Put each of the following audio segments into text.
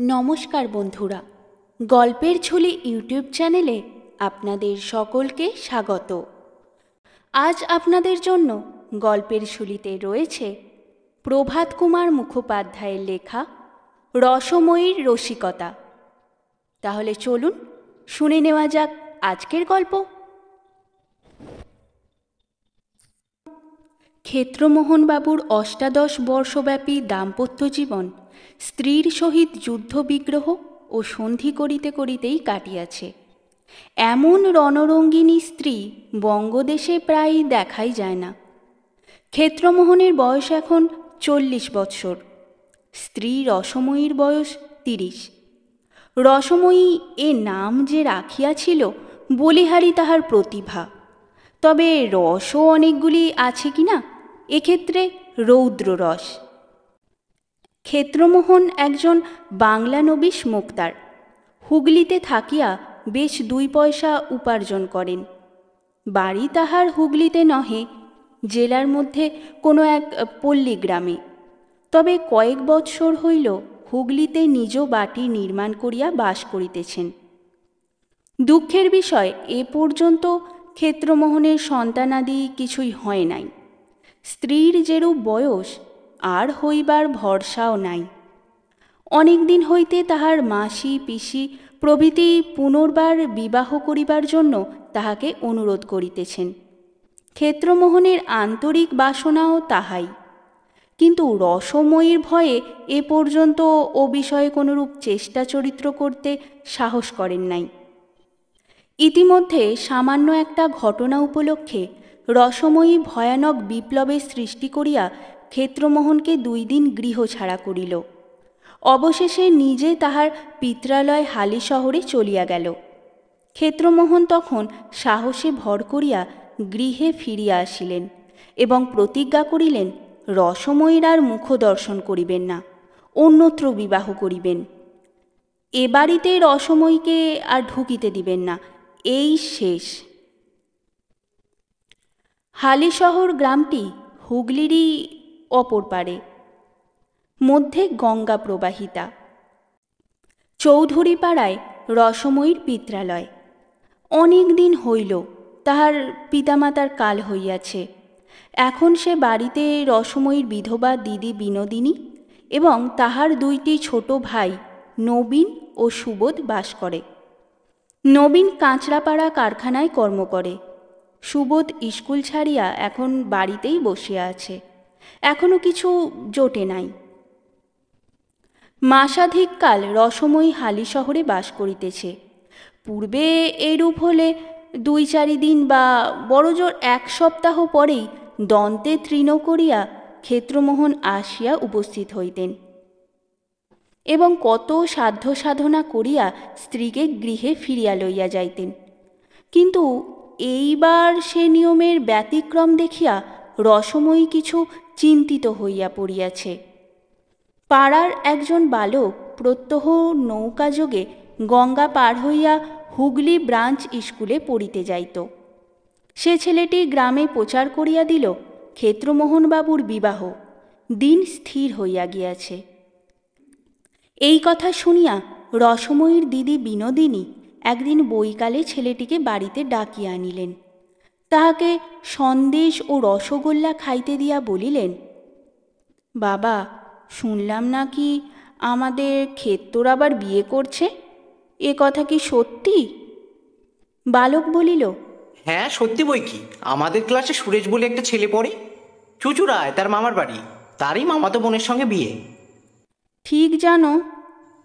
নমস্কার বন্ধুরা, গল্পের ঝুলি ইউটিউব চ্যানেলে আপনাদের সকলকে স্বাগত। আজ আপনাদের জন্য গল্পের ঝুলিতে রয়েছে প্রভাত কুমার মুখোপাধ্যায়ের লেখা রসময়ীর রসিকতা। তাহলে চলুন, শুনে নেওয়া যাক আজকের গল্প। ক্ষেত্রমোহনবাবুর অষ্টাদশ বর্ষব্যাপী দাম্পত্য জীবন স্ত্রীর সহিত যুদ্ধবিগ্রহ ও সন্ধি করিতে করিতেই কাটিয়াছে। এমন রণরঙ্গিনী স্ত্রী বঙ্গদেশে প্রায় দেখাই যায় না। ক্ষেত্রমোহনের বয়স এখন চল্লিশ বৎসর। স্ত্রী রসময়ীর বয়স তিরিশ। রসময়ী এ নাম যে রাখিয়াছিল বলিহারি তাহার প্রতিভা। তবে রসও অনেকগুলি আছে কি না এক্ষেত্রে রৌদ্র রস ক্ষেত্রমোহন একজন বাংলানবিশ মুক্তার। হুগলিতে থাকিয়া বেশ দুই পয়সা উপার্জন করেন। বাড়ি তাহার হুগলিতে নহে, জেলার মধ্যে কোনো এক পল্লী গ্রামে। তবে কয়েক বৎসর হইল হুগলিতে নিজ বাটি নির্মাণ করিয়া বাস করিতেছেন। দুঃখের বিষয়, এ পর্যন্ত ক্ষেত্রমোহনের সন্তানাদি কিছুই হয় নাই। স্ত্রীর যেরূপ বয়স আর হইবার ভরসাও নাই। অনেক দিন হইতে তাহার মাসি, পিসি প্রভৃতি পুনর্বার বিবাহ করিবার জন্য তাহাকে অনুরোধ করিতেছেন। ক্ষেত্রমোহনের আন্তরিক বাসনাও তাহাই। কিন্তু রসময়ীর ভয়ে এ পর্যন্ত ও বিষয়ে কোনরূপ চেষ্টা চরিত্র করতে সাহস করেন নাই। ইতিমধ্যে সামান্য একটা ঘটনা উপলক্ষে রসময়ী ভয়ানক বিপ্লবের সৃষ্টি করিয়া ক্ষেত্রমোহনকে দুই দিন গৃহ ছাড়া করিল। অবশেষে নিজে তাহার পিত্রালয় হালি শহরে চলিয়া গেল। ক্ষেত্রমোহন তখন সাহসে ভর করিয়া গৃহে ফিরিয়া আসিলেন এবং প্রতিজ্ঞা করিলেন রসময়ীর আর মুখ দর্শন করিবেন না, অন্যত্র বিবাহ করিবেন। এ বাড়িতে রসময়ীকে আর ঢুকিতে দিবেন না, এই শেষ। হালিশহর গ্রামটি হুগলিরই অপর পারে। মধ্যে গঙ্গা প্রবাহিতা। চৌধুরী পাড়ায় রসময়ীর পিত্রালয়। অনেক দিন হইল, তাহার পিতামাতার কাল হইয়াছে। এখন সে বাড়িতে রসময়ীর বিধবা দিদি বিনোদিনী এবং তাহার দুইটি ছোট ভাই নবীন ও সুবোধ বাস করে। নবীন কাঁচরাপাড়া কারখানায় কর্ম করে। সুবোধ স্কুল ছাড়িয়া এখন বাড়িতেই বসিয়া আছে। এখনও কিছু জোটে নাই। মাসাধিককাল রসময়ী হালি শহরে বাস করিতেছে। পূর্বে এইরূপ হলে দুই চারি দিন বা বড়জোর এক সপ্তাহ পরেই দন্তে তৃণ করিয়া ক্ষেত্রমোহন আসিয়া উপস্থিত হইতেন এবং কত সাধ্য সাধনা করিয়া স্ত্রীকে গৃহে ফিরিয়া লইয়া যাইতেন। কিন্তু এইবার সে নিয়মের ব্যতিক্রম দেখিয়া রসময়ী কিছু চিন্তিত হইয়া পড়িয়াছে। পাড়ার একজন বালক প্রত্যহ নৌকাযোগে গঙ্গা পার হইয়া হুগলি ব্রাঞ্চ স্কুলে পড়িতে যাইত। সে ছেলেটি গ্রামে প্রচার করিয়া দিল, ক্ষেত্রমোহনবাবুর বিবাহ। দিন স্থির হইয়া গিয়াছে। এই কথা শুনিয়া রসময়ীর দিদি বিনোদিনী একদিন বৈকালে ছেলেটিকে বাড়িতে ডাকিয়া আনিলেন। তাহাকে সন্দেশ ও রসগোল্লা খাইতে দিয়া বলিলেন বাবা শুনলাম নাকি আমাদের ক্ষেত্র আবার বিয়ে করছে? এ কথা কি সত্যি? বালক বলিল হ্যাঁ সত্যি বই কি? আমাদের ক্লাসে সুরেশ বলে একটা ছেলে পড়ে। চুচুড়ায় তার মামার বাড়ি। তারই মামাতো বোনের সঙ্গে বিয়ে। ঠিক জানো?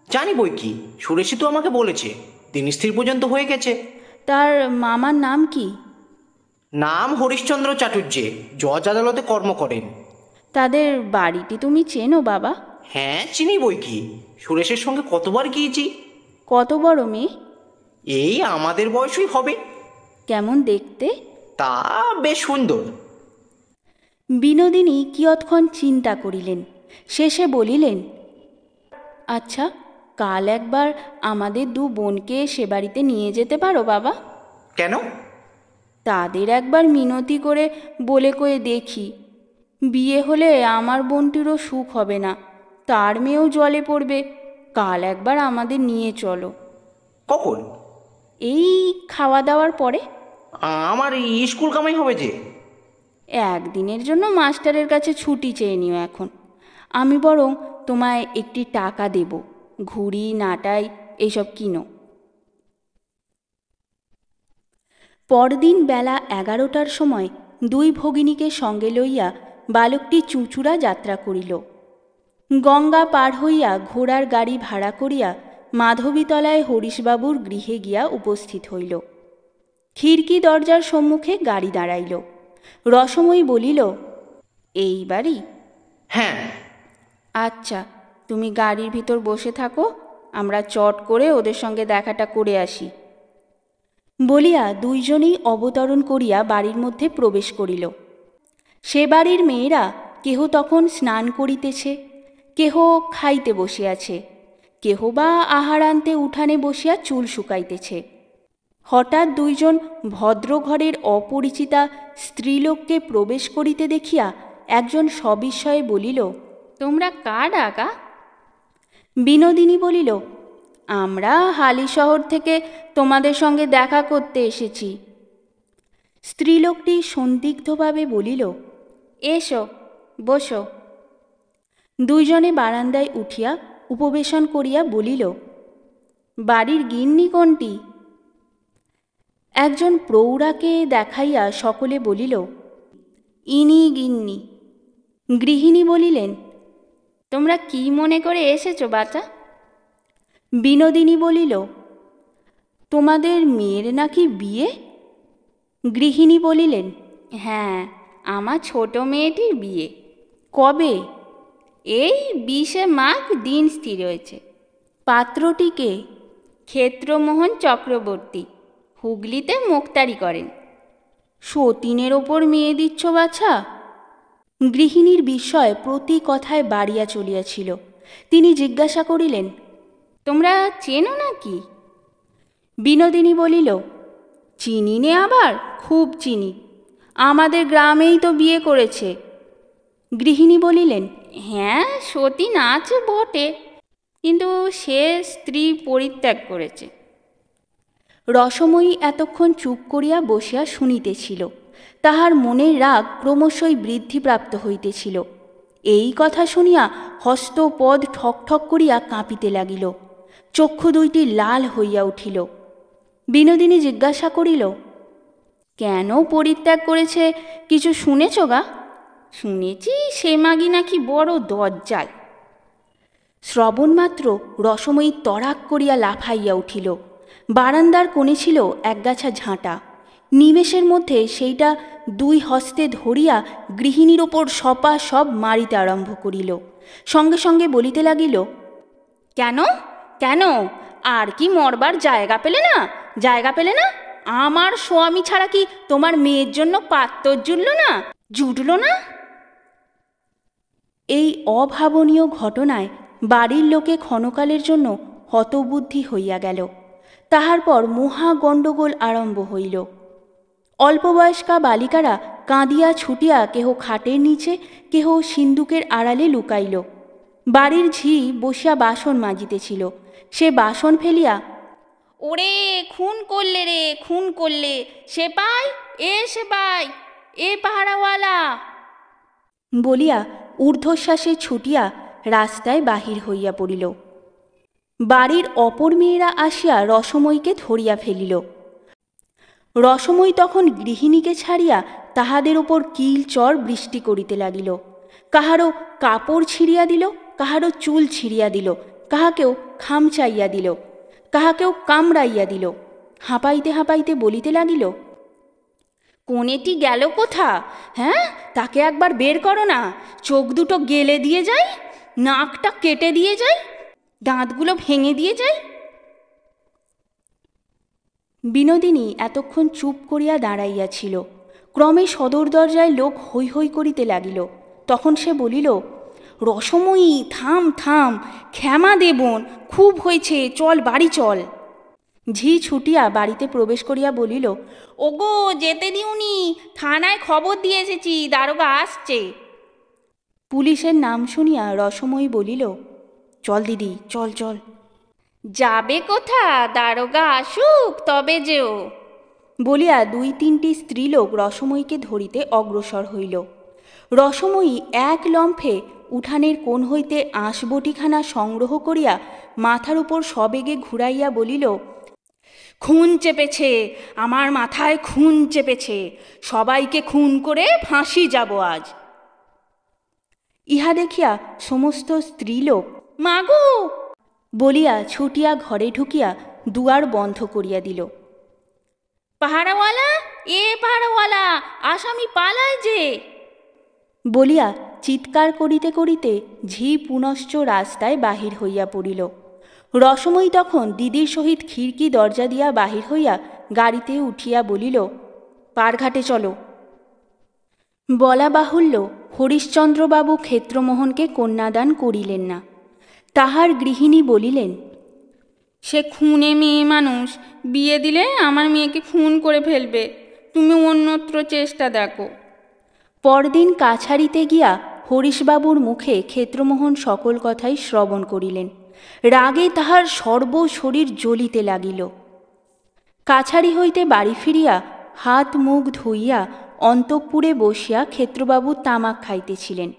জানি বই কি? সুরেশই তো আমাকে বলেছে। দিন স্ত্রী পর্যন্ত হয়ে গেছে। তার মামার নাম কি? নাম হরিশ্চন্দ্র চাটুর্যে জজ আদালতে কর্ম করেন। তাদের বাড়িটি তুমি চেনো বাবা? হ্যাঁ চিনি বই কি? সুরেশের সঙ্গে কতবার গিয়েছি? কত বড় মেয়ে? এই আমাদের বয়সই হবে। কেমন দেখতে? তা বেশ সুন্দর। বিনোদিনী কিয়ৎক্ষণ চিন্তা করিলেন। শেষে বলিলেন আচ্ছা কাল একবার আমাদের দু বোনকে সে বাড়িতে নিয়ে যেতে পারো বাবা? কেন? তাদের একবার মিনতি করে বলে কয়ে দেখি বিয়ে হলে আমার বোনটিরও সুখ হবে না তার মেয়েও জলে পড়বে কাল একবার আমাদের নিয়ে চলো। কখন? এই খাওয়া দাওয়ার পরে আমার এই স্কুল কামাই হবে যে। একদিনের জন্য মাস্টারের কাছে ছুটি চেয়ে নিও এখন। আমি বরং তোমায় একটি টাকা দেব ঘুড়ি নাটাই এইসব কিনো। পরদিন বেলা এগারোটার সময় দুই ভগিনীকে সঙ্গে লইয়া বালকটি চুঁচুড়া যাত্রা করিল। গঙ্গা পার হইয়া ঘোড়ার গাড়ি ভাড়া করিয়া মাধবীতলায় হরিশবাবুর গৃহে গিয়া উপস্থিত হইল। খিড়কি দরজার সম্মুখে গাড়ি দাঁড়াইল। রসময়ী বলিল এই বাড়ি? হ্যাঁ। আচ্ছা তুমি গাড়ির ভিতর বসে থাকো আমরা চট করে ওদের সঙ্গে দেখাটা করে আসি। বলিয়া দুইজনেই অবতরণ করিয়া বাড়ির মধ্যে প্রবেশ করিল। সে বাড়ির মেয়েরা কেহ তখন স্নান করিতেছে, কেহ খাইতে বসিয়াছে, কেহ বা আহার আনতে উঠানে বসিয়া চুল শুকাইতেছে। হঠাৎ দুইজন ভদ্রঘরের অপরিচিতা স্ত্রীলোককে প্রবেশ করিতে দেখিয়া একজন সবিস্ময়ে বলিল, তোমরা কার ডাকা বিনোদিনী বলিল আমরা হালি শহর থেকে তোমাদের সঙ্গে দেখা করতে এসেছি। স্ত্রীলোকটি সন্দিগ্ধভাবে বলিল, এসো, বসো। দুইজনে বারান্দায় উঠিয়া উপবেশন করিয়া বলিল, বাড়ির গিন্নি কোনটি? একজন প্রৌঢ়াকে দেখাইয়া সকলে বলিল, ইনি গিন্নি। গৃহিণী বলিলেন, তোমরা কি মনে করে এসেছ বাচ্চা বিনোদিনী বলিল, তোমাদের মেয়ের নাকি বিয়ে? গৃহিণী বলিলেন হ্যাঁ আমার ছোট মেয়েটির বিয়ে। কবে? এই বিশে মাঘ দিন স্থির হয়েছে। পাত্রটিকে ক্ষেত্রমোহন চক্রবর্তী হুগলিতে মোক্তারি করেন। সতীনের ওপর মেয়ে দিচ্ছ বাছা? গৃহিণীর বিষয় প্রতি কথায় বাড়িয়া চলিয়াছিল। তিনি জিজ্ঞাসা করিলেন তোমরা চেনো নাকি? বিনোদিনী বলিল, চিনি নে আবার, খুব চিনি। আমাদের গ্রামেই তো বিয়ে করেছে। গৃহিণী বলিলেন হ্যাঁ সতীন আছে বটে, কিন্তু সে স্ত্রী পরিত্যাগ করেছে। রসময়ী এতক্ষণ চুপ করিয়া বসিয়া শুনিতেছিল। তাহার মনের রাগ ক্রমশই বৃদ্ধিপ্রাপ্ত হইতেছিল। এই কথা শুনিয়া হস্ত পদ ঠক ঠক করিয়া কাঁপিতে লাগিল। চক্ষু দুইটি লাল হইয়া উঠিল। বিনোদিনী জিজ্ঞাসা করিল, কেন পরিত্যাগ করেছে, কিছু শুনেছ গা? শুনেছি, সে মাগি নাকি বড় দজ্জাল। শ্রবণমাত্র রসময়ী তড়াক করিয়া লাফাইয়া উঠিল। বারান্দার কোণে ছিল একগাছা ঝাঁটা। নিমেষের মধ্যে সেইটা দুই হস্তে ধরিয়া গৃহিণীর ওপর সপা সব মারিতে আরম্ভ করিল। সঙ্গে সঙ্গে বলিতে লাগিল, কেন? কেন? আর কি মরবার জায়গা পেলে না? জায়গা পেলে না? আমার স্বামী ছাড়া কি তোমার মেয়ের জন্য পাত্র জুটল না? জুটল না? এই অভাবনীয় ঘটনায় বাড়ির লোকে ক্ষণকালের জন্য হতবুদ্ধি হইয়া গেল। তাহার পর মহা গণ্ডগোল আরম্ভ হইল। অল্পবয়স্কা বালিকারা কাঁদিয়া ছুটিয়া কেহ খাটের নিচে, কেহ সিন্দুকের আড়ালে লুকাইল। বাড়ির ঝি বসিয়া বাসন মাজিতেছিল। সে বাসন ফেলিয়া ওরে খুন করলে রে খুন করলে সে পাই এ সে পাই এ পাহারাওয়ালা। বলিয়া ঊর্ধ্বশ্বাসে ছুটিয়া রাস্তায় বাহির হইয়া পড়িল। বাড়ির অপর মেয়েরা আসিয়া রসময়ীকে ধরিয়া ফেলিল। রসময়ী তখন গৃহিণীকে ছাড়িয়া তাহাদের ওপর কিল চর বৃষ্টি করিতে লাগিল। কাহারও কাপড় ছিঁড়িয়া দিল কাহারও চুল ছিঁড়িয়া দিল কাহাকেও খামচাইয়া দিল, কাহাকেও কামড়াইয়া দিল, হাঁপাইতে হাঁপাইতে বলিতে লাগিল, কোনেটি গেল কোথা? হ্যাঁ তাকে একবার বের করো না, চোখ দুটো গেলে দিয়ে যায় নাকটা কেটে দিয়ে যায় দাঁতগুলো ভেঙে দিয়ে যায় বিনোদিনী এতক্ষণ চুপ করিয়া দাঁড়াইয়াছিল ক্রমে সদর দরজায় লোক হৈ হৈ করিতে লাগিল। তখন সে বলিল রসময়ী থাম থাম, ক্ষমা দেবন খুব হয়েছে, চল বাড়ি চল। ঝি ছুটিয়া বাড়িতে প্রবেশ করিয়া বলিল, ওগো, যেতে দিউনি থানায় খবর দিয়ে এসেছি, দারোগা আসছে। পুলিশের নাম শুনিয়া রসময়ী বলিল, চল দিদি, চল চল। যাবে কোথা? দারোগা আসুক, তবে যেও। বলিয়া দুই তিনটি স্ত্রীলোক রসময়ীকে ধরিতে অগ্রসর হইল। রসময়ী এক লম্ফে উঠানের কোণ হইতে আঁশবটিখানা সংগ্রহ করিয়া মাথার উপর সবেগে ঘুরাইয়া বলিল, খুন চেপেছে, আমার মাথায় খুন চেপেছে, সবাইকে খুন করে ফাঁসি যাব আজ। ইহা দেখিয়া সমস্ত স্ত্রীলোক, মাগো! বলিয়া ছুটিয়া ঘরে ঢুকিয়া দুয়ার বন্ধ করিয়া দিল। পাহাড়াওয়ালা এ পাহাড়াওয়ালা আসামি পালায় যে! বলিয়া চিৎকার করিতে করিতে ঝি পুনশ্চ রাস্তায় বাহির হইয়া পড়িল। রসময়ী তখন দিদির সহিত খিড়কি দরজা দিয়া বাহির হইয়া গাড়িতে উঠিয়া বলিল, পারঘাটে চলো। বলা বাহুল্য হরিশ্চন্দ্রবাবু ক্ষেত্রমোহনকে কন্যাদান করিলেন না। তাহার গৃহিণী বলিলেন, সে খুনে মেয়ে মানুষ, বিয়ে দিলে আমার মেয়েকে খুন করে ফেলবে। তুমি অন্যত্র চেষ্টা দেখো পরদিন কাছারিতে গিয়া হরিশবাবুর মুখে ক্ষেত্রমোহন সকল কথাই শ্রবণ করিলেন। রাগে তাহার সর্ব শরীর জ্বলিতে লাগিল। কাছারি হইতে বাড়ি ফিরিয়া হাত মুখ ধুইয়া অন্তঃপুরে বসিয়া ক্ষেত্রবাবু তামাক খাইতেছিলেন।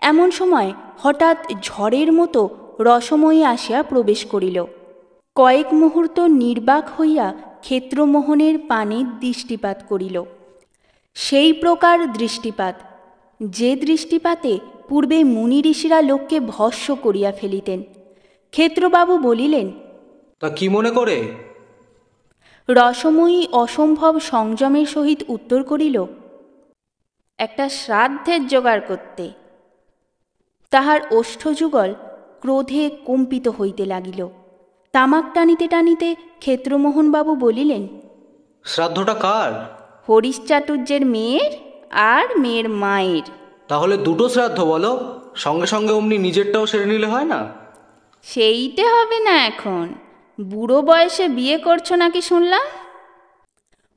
এমন সময় হঠাৎ ঝড়ের মতো রসময়ী আসিয়া প্রবেশ করিল। কয়েক মুহূর্ত নির্বাক হইয়া ক্ষেত্রমোহনের পানে দৃষ্টিপাত করিল। সেই প্রকার দৃষ্টিপাত যে দৃষ্টিপাতে পূর্বে মুনি ঋষিরা লোককে ভস্য করিয়া ফেলিতেন। ক্ষেত্রবাবু বলিলেন তা কি মনে করে? রসময়ী অসম্ভব সংযমের সহিত উত্তর করিল একটা শ্রাদ্ধের জোগাড় করতে। তাহার ওষ্ঠযুগল ক্রোধে কম্পিত হইতে লাগিল। তামাক টানিতে টানিতে ক্ষেত্রমোহনবাবু বলিলেন শ্রাদ্ধটা কার? হরিশ চাটুর্যের মেয়ের? আর মেয়ের মায়ের। তাহলে দুটো শ্রাদ্ধ বলো সঙ্গে সঙ্গে অমনি নিজেরটাও সেরে নিলে হয় না? সেইটে হবে না এখন। বুড়ো বয়সে বিয়ে করছ নাকি শুনলাম?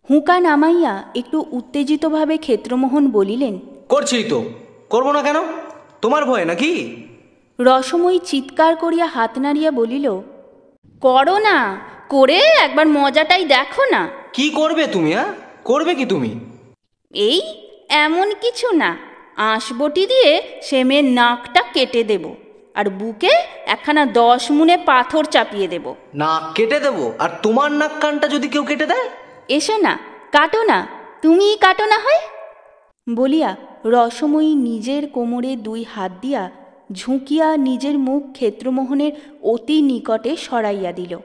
হুঁকা নামাইয়া একটু উত্তেজিতভাবে ক্ষেত্রমোহন বলিলেন করছি তো। করব না কেন? তোমার ভয় নাকি? রসময়ী চিৎকার করিয়া হাত নাড়িয়া বলিল করো না করে একবার মজাটাই দেখো না। কি করবে তুমি হ্যাঁ? করবে কি তুমি? এই এমন কিছু না। আঁশবটি দিয়ে সে মেয়ের নাকটা কেটে দেব আর বুকে একখানা দশ মুনে পাথর চাপিয়ে দেব। নাক কেটে দেবো? আর তোমার নাক কানটা যদি কেউ কেটে দেয়? এসো না কাটো না তুমিই কাটো না হয়। বলিয়া রসময়ী নিজের কোমরে দুই হাত দিয়া ঝুঁকিয়া নিজের মুখ ক্ষেত্রমোহনের অতি নিকটে সরাইয়া দিল।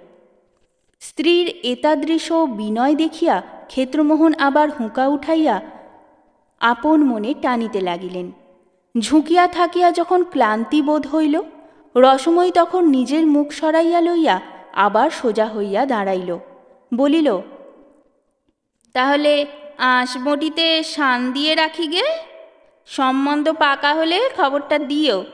স্ত্রীর এতাদৃশ বিনয় দেখিয়া ক্ষেত্রমোহন আবার হুঁকা উঠাইয়া আপন মনে টানিতে লাগিলেন। ঝুঁকিয়া থাকিয়া যখন ক্লান্তি বোধ হইল, রসময়ী তখন নিজের মুখ সরাইয়া লইয়া আবার সোজা হইয়া দাঁড়াইল। বলিল, তাহলে আঁশবটিতে শান দিয়ে রাখি গে? সম্বন্ধ পাকা হলে খবরটা দিও।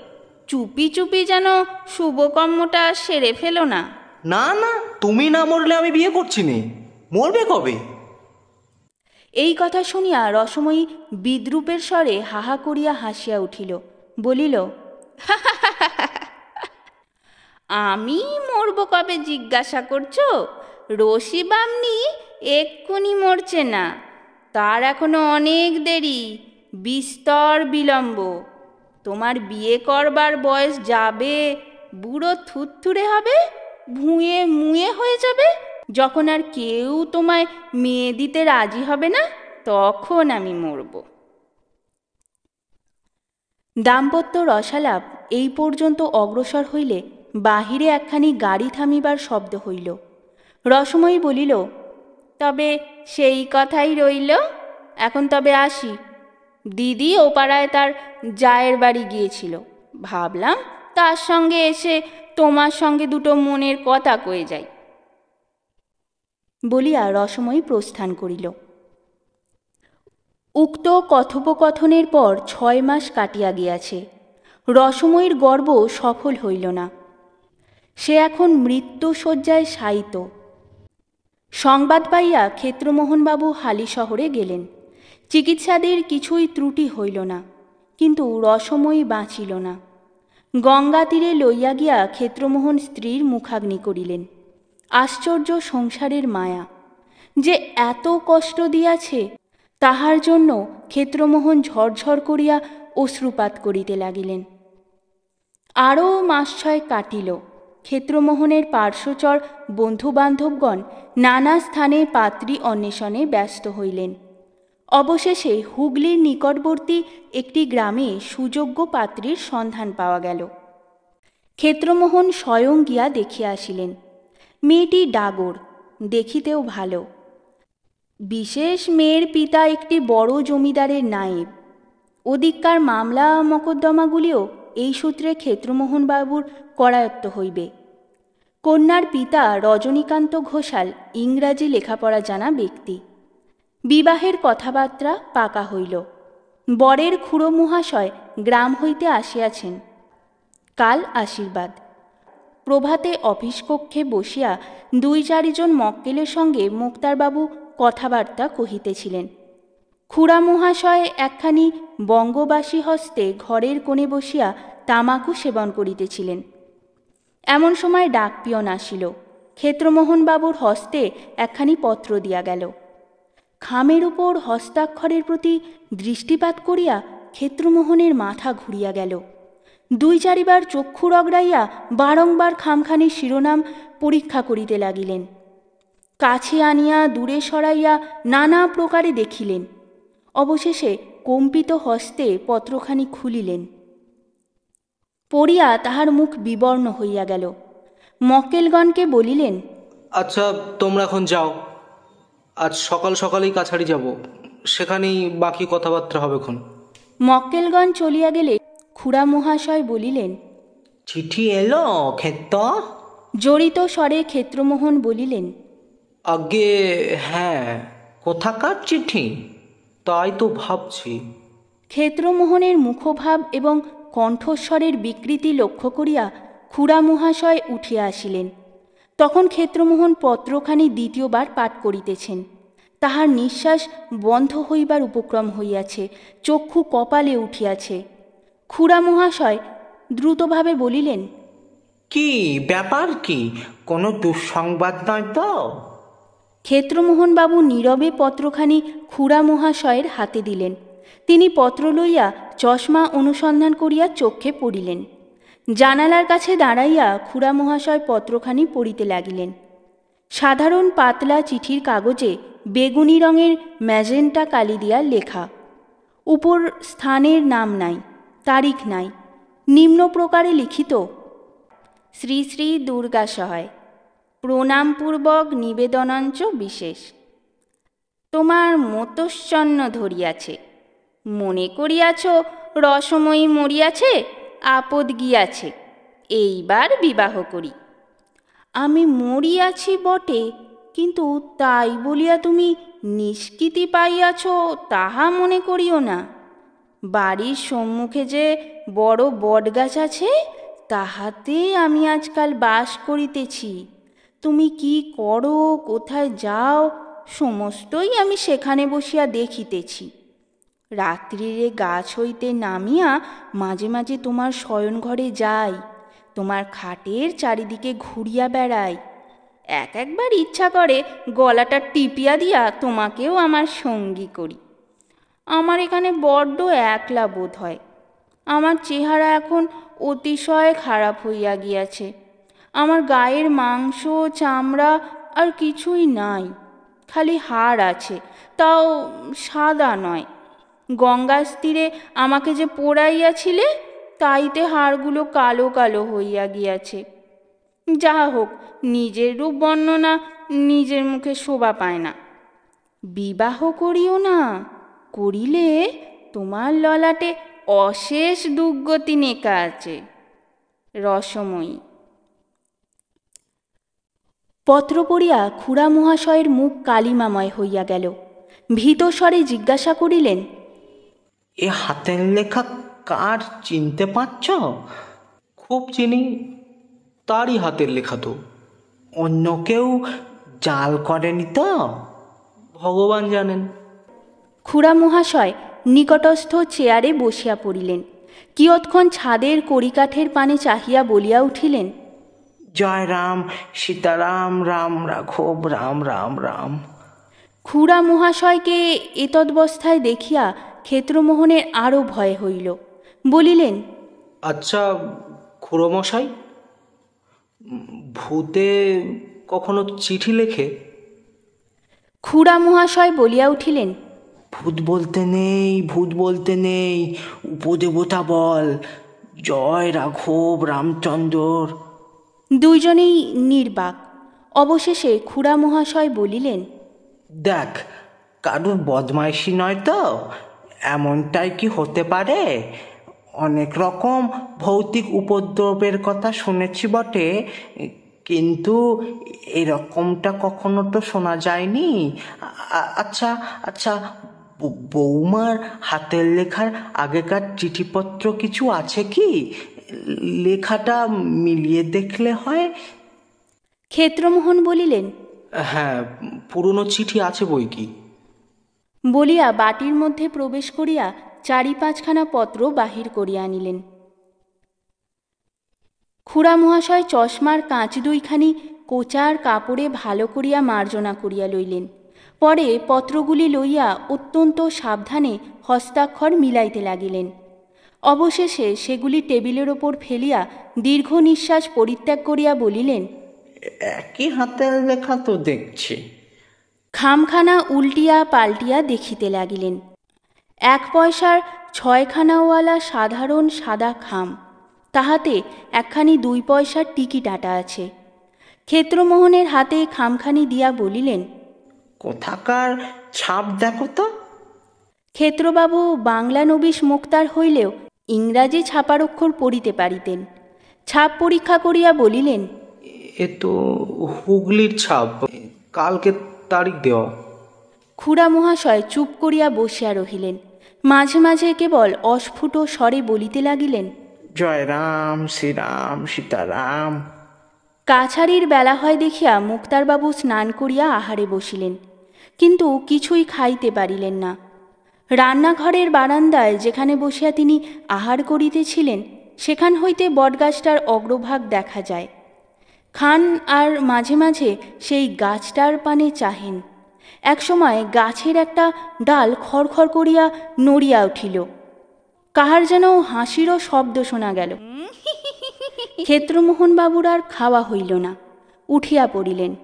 চুপি চুপি যেন শুভকর্মটা সেরে ফেলো না। না না, তুমি না মরলে আমি বিয়ে করছি নে। মরবে কবে? এই কথা শুনিয়া রসময়ী বিদ্রুপের স্বরে হাহা করিয়া হাসিয়া উঠিল, বলিল, আমি মরব কবে জিজ্ঞাসা করছ? রশি বামনি এক্ষুনি মরছে না। তার এখনও অনেক দেরি, বিস্তর বিলম্ব। তোমার বিয়ে করবার বয়স যাবে, বুড়ো থুতথুরে হবে, ভুঁয়ে মুয়ে হয়ে যাবে। যখন আর কেউ তোমায় মেয়ে দিতে রাজি হবে না, তখন আমি মরব। দাম্পত্য রসালাপ এই পর্যন্ত অগ্রসর হইলে বাহিরে একখানি গাড়ি থামিবার শব্দ হইল। রসময়ী বলিল, তবে সেই কথাই রইল। এখন তবে আসি। দিদি ও পাড়ায় তার জায়ের বাড়ি গিয়েছিল। ভাবলাম তার সঙ্গে এসে তোমার সঙ্গে দুটো মনের কথা কয়ে যাই। বলিয়া রসময়ী প্রস্থান করিল। উক্ত কথোপকথনের পর ছয় মাস কাটিয়া গিয়াছে। রসময়ীর গর্ব সফল হইল না। সে এখন মৃত্যুশয্যায় শায়িত। সংবাদ পাইয়া ক্ষেত্রমোহনবাবু হালি শহরে গেলেন। চিকিৎসাদের কিছুই ত্রুটি হইল না, কিন্তু রসময়ী বাঁচিল না। গঙ্গা তীরে লইয়া গিয়া ক্ষেত্রমোহন স্ত্রীর মুখাগ্নি করিলেন। আশ্চর্য সংসারের মায়া। যে এত কষ্ট দিয়াছে, তাহার জন্য ক্ষেত্রমোহন ঝরঝর করিয়া অশ্রুপাত করিতে লাগিলেন। আরও মাস ছয় কাটিল। ক্ষেত্রমোহনের পার্শ্বচর বন্ধুবান্ধবগণ নানা স্থানে পাত্রী অন্বেষণে ব্যস্ত হইলেন। অবশেষে হুগলির নিকটবর্তী একটি গ্রামে সুযোগ্য পাত্রীর সন্ধান পাওয়া গেল। ক্ষেত্রমোহন স্বয়ং গিয়া দেখিয়া আসিলেন। মেয়েটি ডাগর, দেখিতেও ভালো। বিশেষ মেয়ের পিতা একটি বড় জমিদারের নায়েব। ওদিককার মামলা মকদ্দমাগুলিও এই সূত্রে ক্ষেত্রমোহন বাবুর করায়ত্ত হইবে। কন্যার পিতা রজনীকান্ত ঘোষাল ইংরাজি লেখাপড়া জানা ব্যক্তি। বিবাহের কথাবার্তা পাকা হইল। বরের খুড়ো মহাশয় গ্রাম হইতে আসিয়াছেন। কাল আশীর্বাদ। প্রভাতে অফিস কক্ষে বসিয়া দুই চারিজন মক্কেলের সঙ্গে মুক্তারবাবু কথাবার্তা কহিতেছিলেন। খুড়া মহাশয় একখানি বঙ্গবাসী হস্তে ঘরের কোণে বসিয়া তামাকু সেবন করিতেছিলেন। এমন সময় ডাক পিয়ন আসিল। ক্ষেত্রমোহনবাবুর হস্তে একখানি পত্র দিয়া গেল। খামের উপর হস্তাক্ষরের প্রতি দৃষ্টিপাত করিয়া ক্ষেত্রমোহনের মাথা ঘুরিয়া গেল। দুই চারিবার চক্ষু রগড়াইয়া বারংবার খামখানির শিরোনাম পরীক্ষা করিতে লাগিলেন। কাছে আনিয়া দূরে সরাইয়া নানা প্রকারে দেখিলেন। অবশেষে কম্পিত হস্তে পত্রখানি খুলিলেন। পড়িয়া তাহার মুখ বিবর্ণ হইয়া গেল। মক্কেলগণকে বলিলেন আচ্ছা তোমরা এখন যাও। আজ সকাল সকালেই কাছাড়ি যাব। সেখানেই বাকি কথাবার্তা হবে এখন। মক্কেলগণ চলিয়া গেলে খুড়া মহাশয় বলিলেন চিঠি এলো ক্ষেত্র? জড়িত স্বরে ক্ষেত্রমোহন বলিলেন আগে হ্যাঁ কোথাকার চিঠি? তাই তো ভাবছি। ক্ষেত্রমোহনের মুখভাব এবং কণ্ঠস্বরের বিকৃতি লক্ষ্য করিয়া খুড়া মহাশয় উঠিয়া আসিলেন। তখন ক্ষেত্রমোহন পত্রখানি দ্বিতীয়বার পাঠ করিতেছেন। তাহার নিঃশ্বাস বন্ধ হইবার উপক্রম হইয়াছে চক্ষু কপালে উঠিয়াছে। খুড়া মহাশয় দ্রুতভাবে বলিলেন কি ব্যাপার কি? কোনো দুঃসংবাদ নয় তো? ক্ষেত্রমোহনবাবু নীরবে পত্রখানি খুড়া মহাশয়ের হাতে দিলেন। তিনি পত্র লইয়া চশমা অনুসন্ধান করিয়া চক্ষে পড়িলেন। জানালার কাছে দাঁড়াইয়া খুড়া মহাশয় পত্রখানি পড়িতে লাগিলেন। সাধারণ পাতলা চিঠির কাগজে বেগুনি রঙের ম্যাজেন্টা কালি দিয়া লেখা। উপর স্থানের নাম নাই। তারিখ নাই। নিম্ন প্রকারে লিখিত, শ্রী শ্রী দুর্গা সহায় প্রণামপূর্বক নিবেদনাঞ্চ বিশেষ। তোমার মতশ্চন্ন ধরিয়াছে, মনে করিয়াছ রসময়ী মরিয়াছে, আপদ গিয়াছে, এইবার বিবাহ করি। আমি মরিয়াছি বটে, কিন্তু তাই বলিয়া তুমি নিষ্কৃতি পাইয়াছ, তাহা মনে করিও না। বাড়ির সম্মুখে যে বড় বটগাছ আছে, তাহাতে আমি আজকাল বাস করিতেছি। তুমি কি করো, কোথায় যাও, সমস্তই আমি সেখানে বসিয়া দেখিতেছি। রাত্রিরে গাছ হইতে নামিয়া মাঝে মাঝে তোমার শয়ন ঘরে যাই, তোমার খাটের চারিদিকে ঘুরিয়া বেড়াই। এক একবার ইচ্ছা করে গলাটা টিপিয়া দিয়া তোমাকেও আমার সঙ্গী করি। আমার এখানে বড্ড একলা বোধ হয়। আমার চেহারা এখন অতিশয় খারাপ হইয়া গিয়াছে। আমার গায়ের মাংস, চামড়া আর কিছুই নাই। খালি হাড় আছে, তাও সাদা নয়। গঙ্গার তীরে আমাকে যে পোড়াইয়াছিলে, তাইতে হাড়গুলো কালো কালো হইয়া গিয়াছে। যা হোক, নিজের রূপ বর্ণনা নিজের মুখে শোভা পায় না। বিবাহ করিও না। করিলে তোমার ললাটে অশেষ দুর্গতি নেকা আছে। রসময়ী। পত্র পড়িয়া খুড়া মহাশয়ের মুখ কালিমাময় হইয়া গেল। ভীত স্বরে জিজ্ঞাসা করিলেন, এ হাতের লেখা কার চিনতে পারছ? খুব চিনি, তারই হাতের লেখা তো। অন্য কেউ জাল করেনি তো? ভগবান জানেন। খুড়া মহাশয় নিকটস্থ চেয়ারে বসিয়া পড়িলেন। কিয়ৎক্ষণ ছাদের কড়িকাঠের পানে চাহিয়া বলিয়া উঠিলেন জয় রাম সীতারাম রাম রাঘব রাম রাম রাম। খুড়া মহাশয়কে এতদবস্থায় দেখিয়া ক্ষেত্রমোহনের আরও ভয় হইল। বলিলেন আচ্ছা খুড়োমশাই ভূতে কখনো চিঠি লেখে? খুড়া মহাশয় বলিয়া উঠিলেন ভূত বলতে নেই ভূত বলতে নেই। উপদেবতা বল জয় রাঘব রামচন্দ্র দুইজনেই নির্বাক। অবশেষে খুড়া মহাশয় বলিলেন দেখ কারুর বদমাইশি নয় তো? এমনটাই কি হতে পারে? অনেক রকম ভৌতিক উপদ্রবের কথা শুনেছি বটে কিন্তু এরকমটা কখনো তো শোনা যায়নি। আচ্ছা আচ্ছা বৌমার হাতের লেখার আগেকার চিঠিপত্র কিছু আছে কি? লেখাটা মিলিয়ে দেখলে হয়। ক্ষেত্রমোহন বলিলেন হ্যাঁ পুরনো চিঠি আছে বই কি? বলিয়া বাটির মধ্যে প্রবেশ করিয়া চারি পাঁচখানা পত্র বাহির করিয়া আনিলেন। খুড়া মহাশয় চশমার কাঁচ দুইখানি কোচার কাপড়ে ভালো করিয়া মার্জনা করিয়া লইলেন। পরে পত্রগুলি লইয়া অত্যন্ত সাবধানে হস্তাক্ষর মিলাইতে লাগিলেন। অবশেষে সেগুলি টেবিলের ওপর ফেলিয়া দীর্ঘ নিঃশ্বাস পরিত্যাগ করিয়া বলিলেন একই হাতের লেখা তো দেখছি। খামখানা উল্টিয়া পাল্টিয়া দেখিতে লাগিলেন। এক পয়সার ছয়খানাওয়ালা সাধারণ সাদা খাম তাহাতে একখানি দুই পয়সার টিকিট আটা আছে। ক্ষেত্রমোহনের হাতে খামখানি দিয়া বলিলেন কোথাকার ছাপ দেখো তো। ক্ষেত্রবাবু বাংলা নবিশ মুক্তার হইলেও ইংরাজি ছাপার অক্ষর পড়িতে পারিতেন। ছাপ পরীক্ষা করিয়া বলিলেন এ তো হুগলির ছাপ কালকে তারিখ দেওয়া খুড়া মহাশয় চুপ করিয়া বসিয়া রহিলেন। মাঝে মাঝে কেবল অস্ফুট স্বরে বলিতে লাগিলেন জয় রাম শ্রীরাম সীতারাম। কাছারির বেলা হয় দেখিয়া মুক্তারবাবু স্নান করিয়া আহারে বসিলেন। কিন্তু কিছুই খাইতে পারিলেন না। রান্নাঘরের বারান্দায় যেখানে বসিয়া তিনি আহার করিতেছিলেন, সেখান হইতে বটগাছটার অগ্রভাগ দেখা যায়। খান আর মাঝে মাঝে সেই গাছটার পানে চাহেন। একসময় গাছের একটা ডাল খড়খড় করিয়া নড়িয়া উঠিল। কাহার যেন হাসিরও শব্দ শোনা গেল। ক্ষেত্রমোহনবাবুর আর খাওয়া হইল না। উঠিয়া পড়িলেন।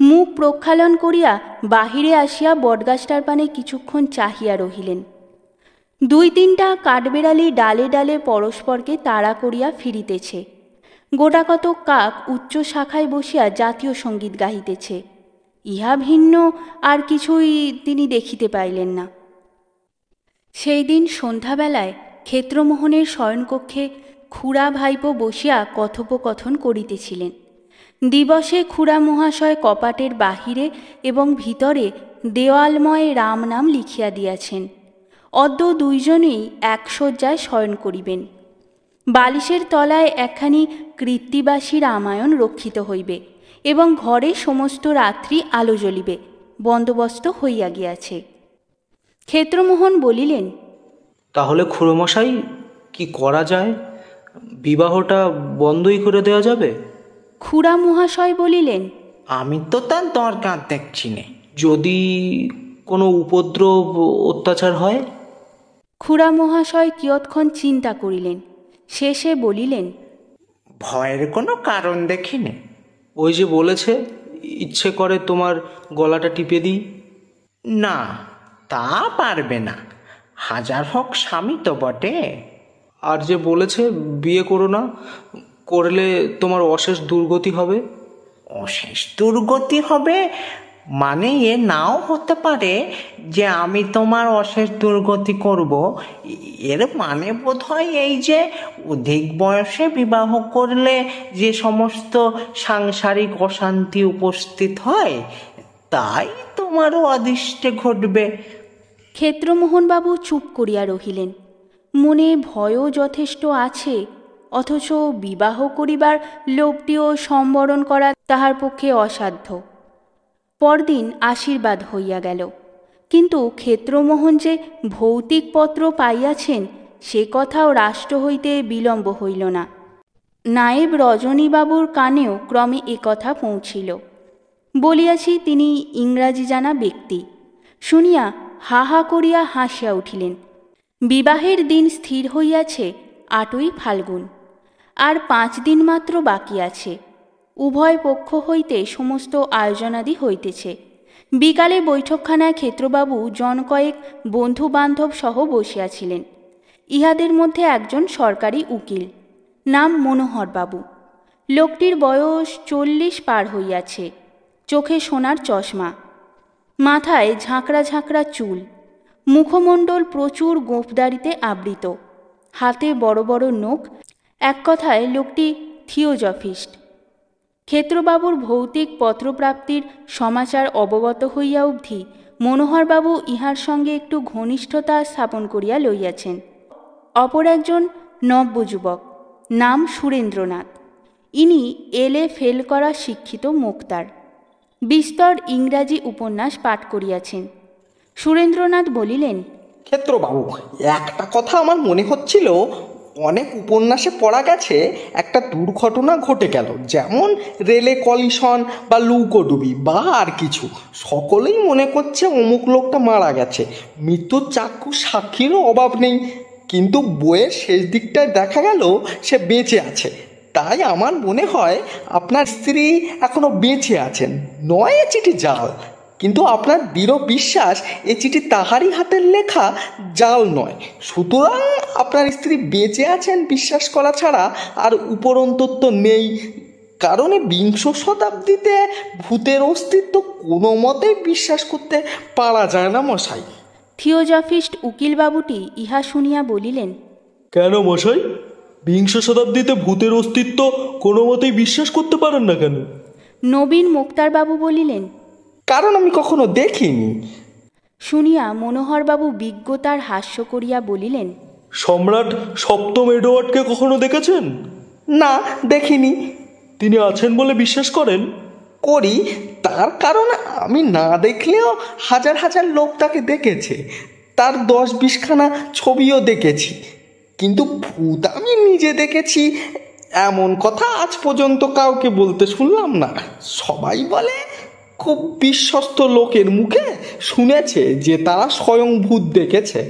মুখ প্রক্ষালন করিয়া বাহিরে আসিয়া বটগাছটার পানে কিছুক্ষণ চাহিয়া রহিলেন। দুই তিনটা কাঠবেড়ালি ডালে ডালে পরস্পরকে তাড়া করিয়া ফিরিতেছে। গোটাকত কাক উচ্চ শাখায় বসিয়া জাতীয় সংগীত গাহিতেছে। ইহা ভিন্ন আর কিছুই তিনি দেখিতে পাইলেন না। সেই দিন সন্ধ্যাবেলায় ক্ষেত্রমোহনের শয়নকক্ষে খুড়া ভাইপো বসিয়া কথোপকথন করিতেছিলেন। দিবসে খুড়া মহাশয় কপাটের বাহিরে এবং ভিতরে দেওয়ালময় রাম নাম লিখিয়া দিয়াছেন। অদ্য দুইজনেই এক শয্যায় শয়ন করিবেন। বালিশের তলায় একখানি কৃত্তিবাসী রামায়ণ রক্ষিত হইবে এবং ঘরে সমস্ত রাত্রি আলো জ্বলিবে, বন্দোবস্ত হইয়া গিয়াছে। ক্ষেত্রমোহন বলিলেন, তাহলে খুড়োমশাই, কি করা যায়? বিবাহটা বন্ধই করে দেওয়া যাবে? খুড়া মহাশয় বলিলেন আমি তো তার দরকার দেখছি নে। যদি কোনো উপদ্রব অত্যাচার হয়? খুড়া মহাশয় কিয়ৎক্ষণ চিন্তা করিলেন। শেষে বলিলেন ভয়ের কোনো কারণ দেখি নে। ওই যে বলেছে ইচ্ছে করে তোমার গলাটা টিপে দিই? না তা পারবে না। হাজার হোক স্বামী তো বটে। আর যে বলেছে বিয়ে করো না করলে তোমার অশেষ দুর্গতি হবে? অশেষ দুর্গতি হবে মানে এ নাও হতে পারে যে আমি তোমার অশেষ দুর্গতি করব। এর মানে বোধ হয় এই যে অধিক বয়সে বিবাহ করলে যে সমস্ত সাংসারিক অশান্তি উপস্থিত হয় তাই তোমারও অদৃষ্টে ঘটবে। ক্ষেত্রমোহনবাবু চুপ করিয়া রহিলেন। মনে ভয়ও যথেষ্ট আছে অথচ বিবাহ করিবার লোভটিও সম্বরণ করা তাহার পক্ষে অসাধ্য। পরদিন আশীর্বাদ হইয়া গেল। কিন্তু ক্ষেত্রমোহন যে ভৌতিক পত্র পাইয়াছেন, সে কথাও রাষ্ট্র হইতে বিলম্ব হইল না। নায়েব রজনীবাবুর কানেও ক্রমে কথা পৌঁছিল। বলিয়াছি, তিনি ইংরাজি জানা ব্যক্তি শুনিয়া হা হা করিয়া হাসিয়া উঠিলেন। বিবাহের দিন স্থির হইয়াছে আটই ফাল্গুন। আর পাঁচ দিন মাত্র বাকি আছে। উভয় পক্ষ হইতে সমস্ত আয়োজনাদি হইতেছে। বিকালে বৈঠকখানায় ক্ষেত্রবাবু জন কয়েক বন্ধু বান্ধব সহ বসিয়াছিলেন। ইহাদের মধ্যে একজন সরকারি উকিল, নাম মনোহরবাবু। লোকটির বয়স চল্লিশ পার হইয়াছে, চোখে সোনার চশমা, মাথায় ঝাঁকড়া ঝাঁকড়া চুল, মুখমণ্ডল প্রচুর গোঁফদারিতে আবৃত, হাতে বড় বড় নোখ এক কথায় লোকটি থিওজফিস্ট। ক্ষেত্রবাবুর ভৌতিক পত্রপ্রাপ্তির সমাচার অবগত হইয়া অবধি মনোহরবাবু ইহার সঙ্গে একটু ঘনিষ্ঠতা স্থাপন করিয়া লইয়াছেন। অপর একজন নব্যযুবক, নাম সুরেন্দ্রনাথ। ইনি এলে ফেল করা শিক্ষিত মুক্তার। বিস্তর ইংরাজি উপন্যাস পাঠ করিয়াছেন। সুরেন্দ্রনাথ বলিলেন, ক্ষেত্রবাবু, একটা কথা আমার মনে হচ্ছিল অনেক উপন্যাসে পড়া গেছে, একটা দুর্ঘটনা ঘটে গেল। যেমন রেলে কলিশন বা লৌকোডুবি বা আর কিছু। সকলেই মনে করছে অমুক লোকটা মারা গেছে। মৃত্যুর চাক্ষু সাক্ষীরও অভাব নেই। কিন্তু বইয়ের শেষ দিকটায় দেখা গেল, সে বেঁচে আছে। তাই আমার মনে হয় আপনার স্ত্রী এখনও বেঁচে আছেন। নয় চিঠি জাল। কিন্তু আপনার দৃঢ় বিশ্বাস এ চিঠি তাহারই হাতের লেখা জাল নয়। সুতরাং আপনার স্ত্রী বেঁচে আছেন বিশ্বাস করা ছাড়া আর উপরন্তত্ব নেই। কারণে বিংশ শতাব্দীতে ভূতের অস্তিত্ব কোনো মতেই বিশ্বাস করতে পারা যায় না মশাই। থিওজফিস্ট উকিলবাবুটি ইহা শুনিয়া বলিলেন কেন মশাই? বিংশ শতাব্দীতে ভূতের অস্তিত্ব কোনো মতেই বিশ্বাস করতে পারেন না কেন? নবীন মুক্তারবাবু বলিলেন কারণ আমি কখনো দেখিনি। শুনিয়া মনোহরবাবু বিজ্ঞতার হাস্য করিয়া বলিলেন সম্রাট সপ্তম এডওয়ার্ডকে কখনো দেখেছেন? না দেখিনি। তিনি আছেন বলে বিশ্বাস করেন? করি তার কারণ আমি না দেখলেও হাজার হাজার লোক তাকে দেখেছে। তার দশ বিশখানা ছবিও দেখেছি। কিন্তু ভূত আমি নিজে দেখেছি এমন কথা আজ পর্যন্ত কাউকে বলতে শুনলাম না। সবাই বলে খুব বিশ্বস্ত লোকের মুখে শুনেছে যে তারা স্বয়ং ভূত দেখেছে।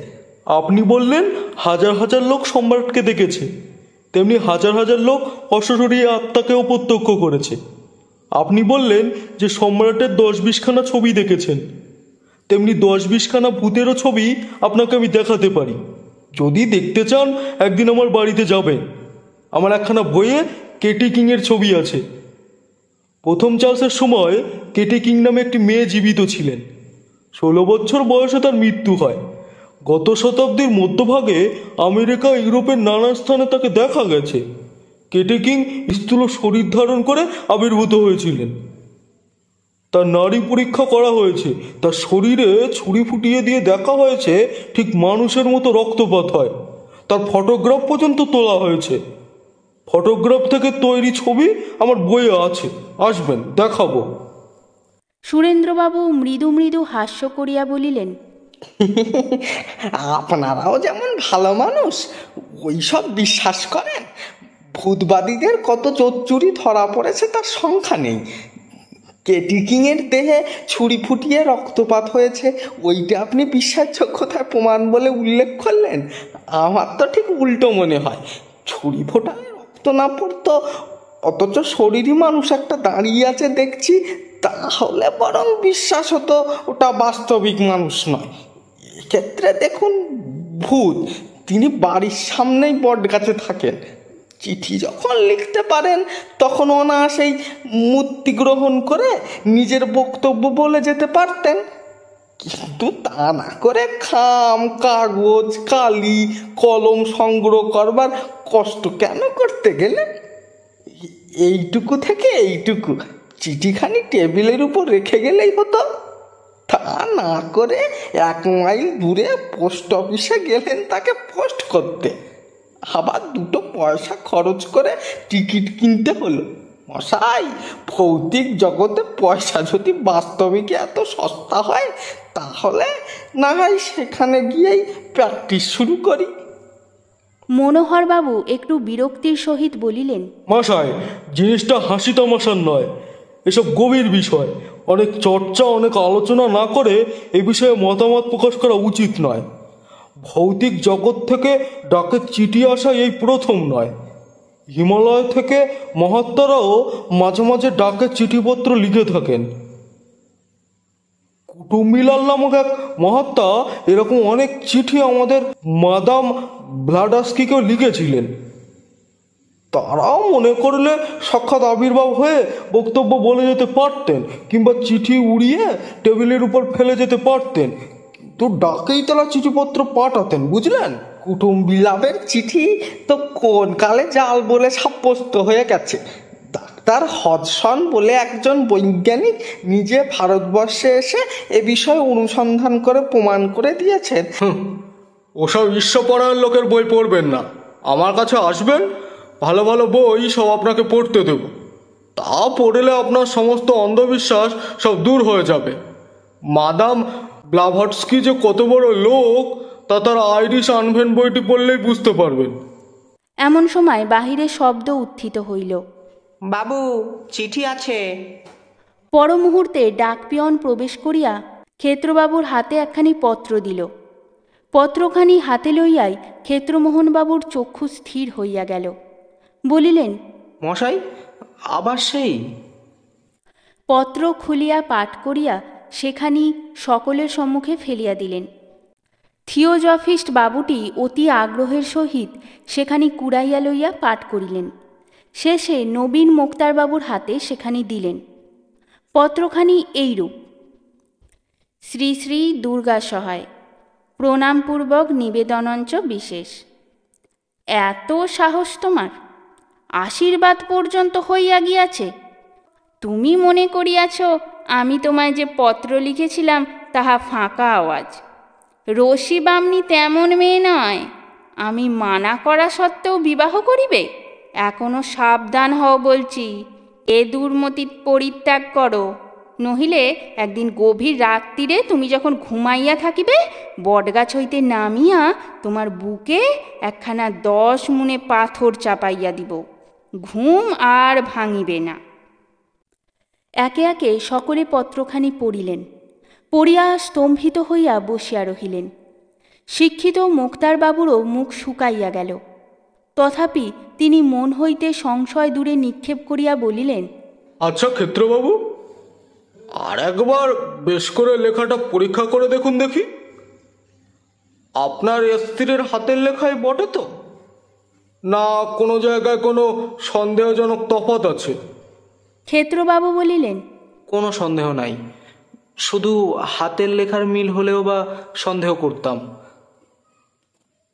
আপনি বললেন হাজার হাজার লোক সম্রাটকে দেখেছে। তেমনি হাজার হাজার লোক অশ্বশরী আত্মাকেও প্রত্যক্ষ করেছে। আপনি বললেন যে সম্রাটের দশ বিশখানা ছবি দেখেছেন। তেমনি দশ বিশখানা ভূতেরও ছবি আপনাকে আমি দেখাতে পারি। যদি দেখতে চান, একদিন আমার বাড়িতে যাবেন। আমার একখানা বইয়ে কেটি কিংয়ের ছবি আছে। প্রথম চার্লসের সময় কেটি কিং নামে একটি মেয়ে জীবিত ছিলেন। ষোলো বছর বয়সে তার মৃত্যু হয়। গত শতাব্দীর মধ্যভাগে আমেরিকা, ইউরোপের নানা স্থানে তাকে দেখা গেছে। কেটে কিং স্থূল শরীর ধারণ করে আবির্ভূত হয়েছিলেন। তার নারী পরীক্ষা করা হয়েছে। তার শরীরে ছুরি ফুটিয়ে দিয়ে দেখা হয়েছে, ঠিক মানুষের মতো রক্তপাত হয়। তার ফটোগ্রাফ পর্যন্ত তোলা হয়েছে। ফটোগ্রাফ থেকে তৈরি ছবি আমার বইয়ে আছে। আসবেন দেখাবো। সুরেন্দ্রবাবু মৃদু মৃদু হাস্য করিয়া বলিলেন আপনারাও যেমন ভালো মানুষ ওইসব বিশ্বাস করেন? ভূতবাদীদের কত চোরচুরি ধরা পড়েছে তার সংখ্যা নেই। কেটি কিংয়ের দেহে ছুরি ফুটিয়ে রক্তপাত হয়েছে ওইটা আপনি বিশ্বাসযোগ্যতার প্রমাণ বলে উল্লেখ করলেন? আমার তো ঠিক উল্টো মনে হয়। ছুরি ফোটায় রক্ত না পড়তো? অথচ শরীরই মানুষ একটা দাঁড়িয়ে আছে দেখছি, তাহলে বরং বিশ্বাস হতো ওটা বাস্তবিক মানুষ নয়। এক্ষেত্রে দেখুন, ভূত, তিনি বাড়ির সামনেই বট গাছে থাকেন। চিঠি যখন লিখতে পারেন, তখন অনায়াসেই মূর্তি গ্রহণ করে নিজের বক্তব্য বলে যেতে পারতেন। কিন্তু তা না করে খাম, কাগজ, কালি, কলম সংগ্রহ করবার কষ্ট কেন করতে গেলে? এইটুকু থেকে এইটুকু। চিঠিখানি টেবিলের উপর রেখে গেলেই হতো। তা না করে এক মাইল দূরে পোস্ট অফিসে গেলেন তাকে পোস্ট করতে। আবার দুটো পয়সা খরচ করে টিকিট কিনতে হলো। মশাই ভৌতিক জগতে পয়সা যদি বাস্তবিক এত সস্তা হয় তাহলে না হয় সেখানে গিয়েই প্র্যাকটিস শুরু করি। মনোহরবাবু একটু বিরক্তির সহিত বলিলেন মশাই জিনিসটা হাসি তামাশার নয় এসব গভীর বিষয়। অনেক চর্চা অনেক আলোচনা না করে এ বিষয়ে মতামত প্রকাশ করা উচিত নয়। ভৌতিক জগৎ থেকে ডাকের চিঠি আসা এই প্রথম নয়। হিমালয় থেকে মহাত্মারাও মাঝে মাঝে ডাকে চিঠিপত্র লিখে থাকেন। কুটুম্বিলাল নামক এক মহাত্মা এরকম অনেক চিঠি আমাদের মাদাম ব্লাডাস্কিকেও লিখেছিলেন। তারাও মনে করলে সাক্ষাৎ আবির্ভাব হয়ে বক্তব্য বলে যেতে পারতেন কিংবা চিঠি উড়িয়ে টেবিলের উপর ফেলে যেতে পারতেন। কিন্তু ডাকেই তারা চিঠিপত্র পাঠাতেন, বুঝলেন? কুটুম বিলাপের চিঠি তো কোন কালে জাল বলে সাব্যস্ত হয়ে গেছে। ডাক্তার হডসন বলে একজন বৈজ্ঞানিক নিজে ভারতবর্ষে এসে এ বিষয়ে অনুসন্ধান করে প্রমাণ করে দিয়েছেন। ওসব ঈশ্বরপরায়ণ লোকের বই পড়বেন না। আমার কাছে আসবেন, ভালো ভালো বই সব আপনাকে পড়তে দেব। তা পড়লে আপনার সমস্ত অন্ধবিশ্বাস সব দূর হয়ে যাবে। মাদাম ব্লাভটস্কি যে কত বড় লোক তা তার আইরিশ আনভেন বইটি পড়লেই বুঝতে পারবেন। এমন সময় বাহিরে শব্দ উত্থিত হইল। বাবু চিঠি আছে। পর মুহূর্তে ডাকপিয়ন প্রবেশ করিয়া ক্ষেত্রবাবুর হাতে একখানি পত্র দিল। পত্রখানি হাতে লইয়াই ক্ষেত্রমোহনবাবুর চক্ষু স্থির হইয়া গেল। বলিলেন মশাই আবার সেই? পত্র খুলিয়া পাঠ করিয়া সেখানি সকলের সম্মুখে ফেলিয়া দিলেন। থিওজফিস্ট বাবুটি অতি আগ্রহের সহিত সেখানি কুড়াইয়া লইয়া পাঠ করিলেন। শেষে নবীন মোক্তারবাবুর হাতে সেখানি দিলেন। পত্রখানি এইরূপ। শ্রী শ্রী দুর্গা সহায়। প্রণামপূর্বক নিবেদনঞ্চ বিশেষ। এত সাহস তোমার। আশীর্বাদ পর্যন্ত হইয়া গিয়াছে। তুমি মনে করিয়াছ আমি তোমায় যে পত্র লিখেছিলাম, তাহা ফাঁকা আওয়াজ। রশি বামনি তেমন মেয়ে নয়। আমি মানা করা সত্ত্বেও বিবাহ করিবে? এখনও সাবধান হও বলছি, এ দুর্মতি পরিত্যাগ করো। নহিলে একদিন গভীর রাত্রিরে তুমি যখন ঘুমাইয়া থাকিবে, বটগাছ হইতে নামিয়া তোমার বুকে একখানা দশ মুনে পাথর চাপাইয়া দিব। ঘুম আর ভাঙিবে না। একে একে সকলে পত্রখানি পড়িলেন। পড়িয়া স্তম্ভিত হইয়া বসিয়া রহিলেন। শিক্ষিত মুক্তারবাবুরও মুখ শুকাইয়া গেল। তথাপি তিনি মন হইতে সংশয় দূরে নিক্ষেপ করিয়া বলিলেন আচ্ছা ক্ষেত্রবাবু আর একবার বেশ করে লেখাটা পরীক্ষা করে দেখুন দেখি। আপনার স্ত্রীর হাতের লেখাই বটে তো? না কোনো জায়গায় কোনো সন্দেহজনক তফাৎ আছে? ক্ষেত্রবাবু বলিলেন, কোনো সন্দেহ নাই। শুধু হাতের লেখার মিল হলেও বা সন্দেহ করতাম।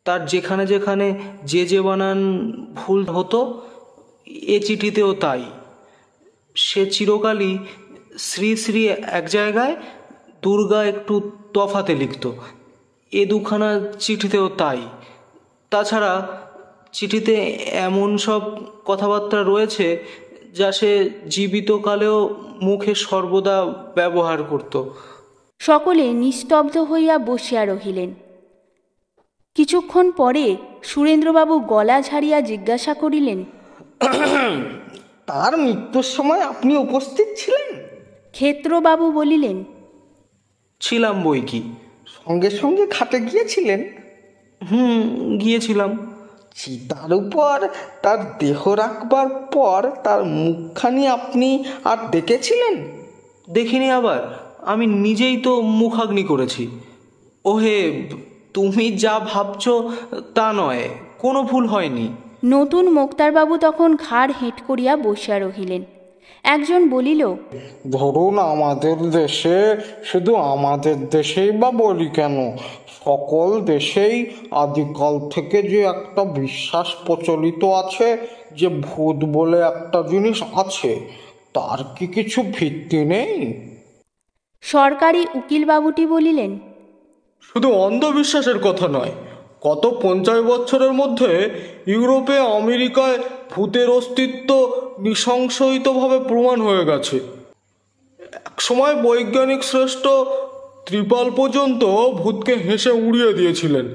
তার যেখানে যেখানে যে যে বানান ভুল হতো, এ চিঠিতেও তাই। সে চিরকালই শ্রী শ্রী এক জায়গায় দুর্গা একটু তফাতে লিখত। এ দুখানা চিঠিতেও তাই। তাছাড়া চিঠিতে এমন সব কথাবার্তা রয়েছে যা সে জীবিতকালেও মুখে সর্বদা ব্যবহার করত। সকলে নিস্তব্ধ হইয়া বসিয়া রহিলেন। কিছুক্ষণ পরে সুরেন্দ্রবাবু গলা ঝাড়িয়া জিজ্ঞাসা করিলেন তার মৃত্যুর সময় আপনি উপস্থিত ছিলেন? ক্ষেত্রবাবু বলিলেন ছিলাম বই কি? সঙ্গে সঙ্গে খাটে গিয়েছিলেন? হুম গিয়েছিলাম। চিতার উপর তার দেহ রাখবার পর তার মুখখানি আপনি আর দেখেছিলেন? দেখিনি আবার। আমি নিজেই তো মুখাগ্নি করেছি। ওহে তুমি যা ভাবছ তা নয় কোনো ভুল হয়নি। নতুন মোক্তারবাবু তখন ঘাড় হেঁট করিয়া বসিয়া রহিলেন। একজন বলিল ধরুন আমাদের দেশে শুধু আমাদের দেশেই বা বলি কেন? সকল দেশেই আদিকাল থেকে যে একটা বিশ্বাস প্রচলিত আছে যে ভূত বলে একটা জিনিস আছে তার কি কিছু ভিত্তি নেই? সরকারি উকিল উকিলবাবুটি বলিলেন শুধু অন্ধবিশ্বাসের কথা নয় গত পঞ্চাশ বছরের মধ্যে ইউরোপে আমেরিকায় ভূতের অস্তিত্ব নৃশংসহিতভাবে প্রমাণ হয়ে গেছে। একসময় বৈজ্ঞানিক শ্রেষ্ঠ ত্রিপাল পর্যন্ত ভূতকে হেসে উড়িয়ে দিয়েছিলেন।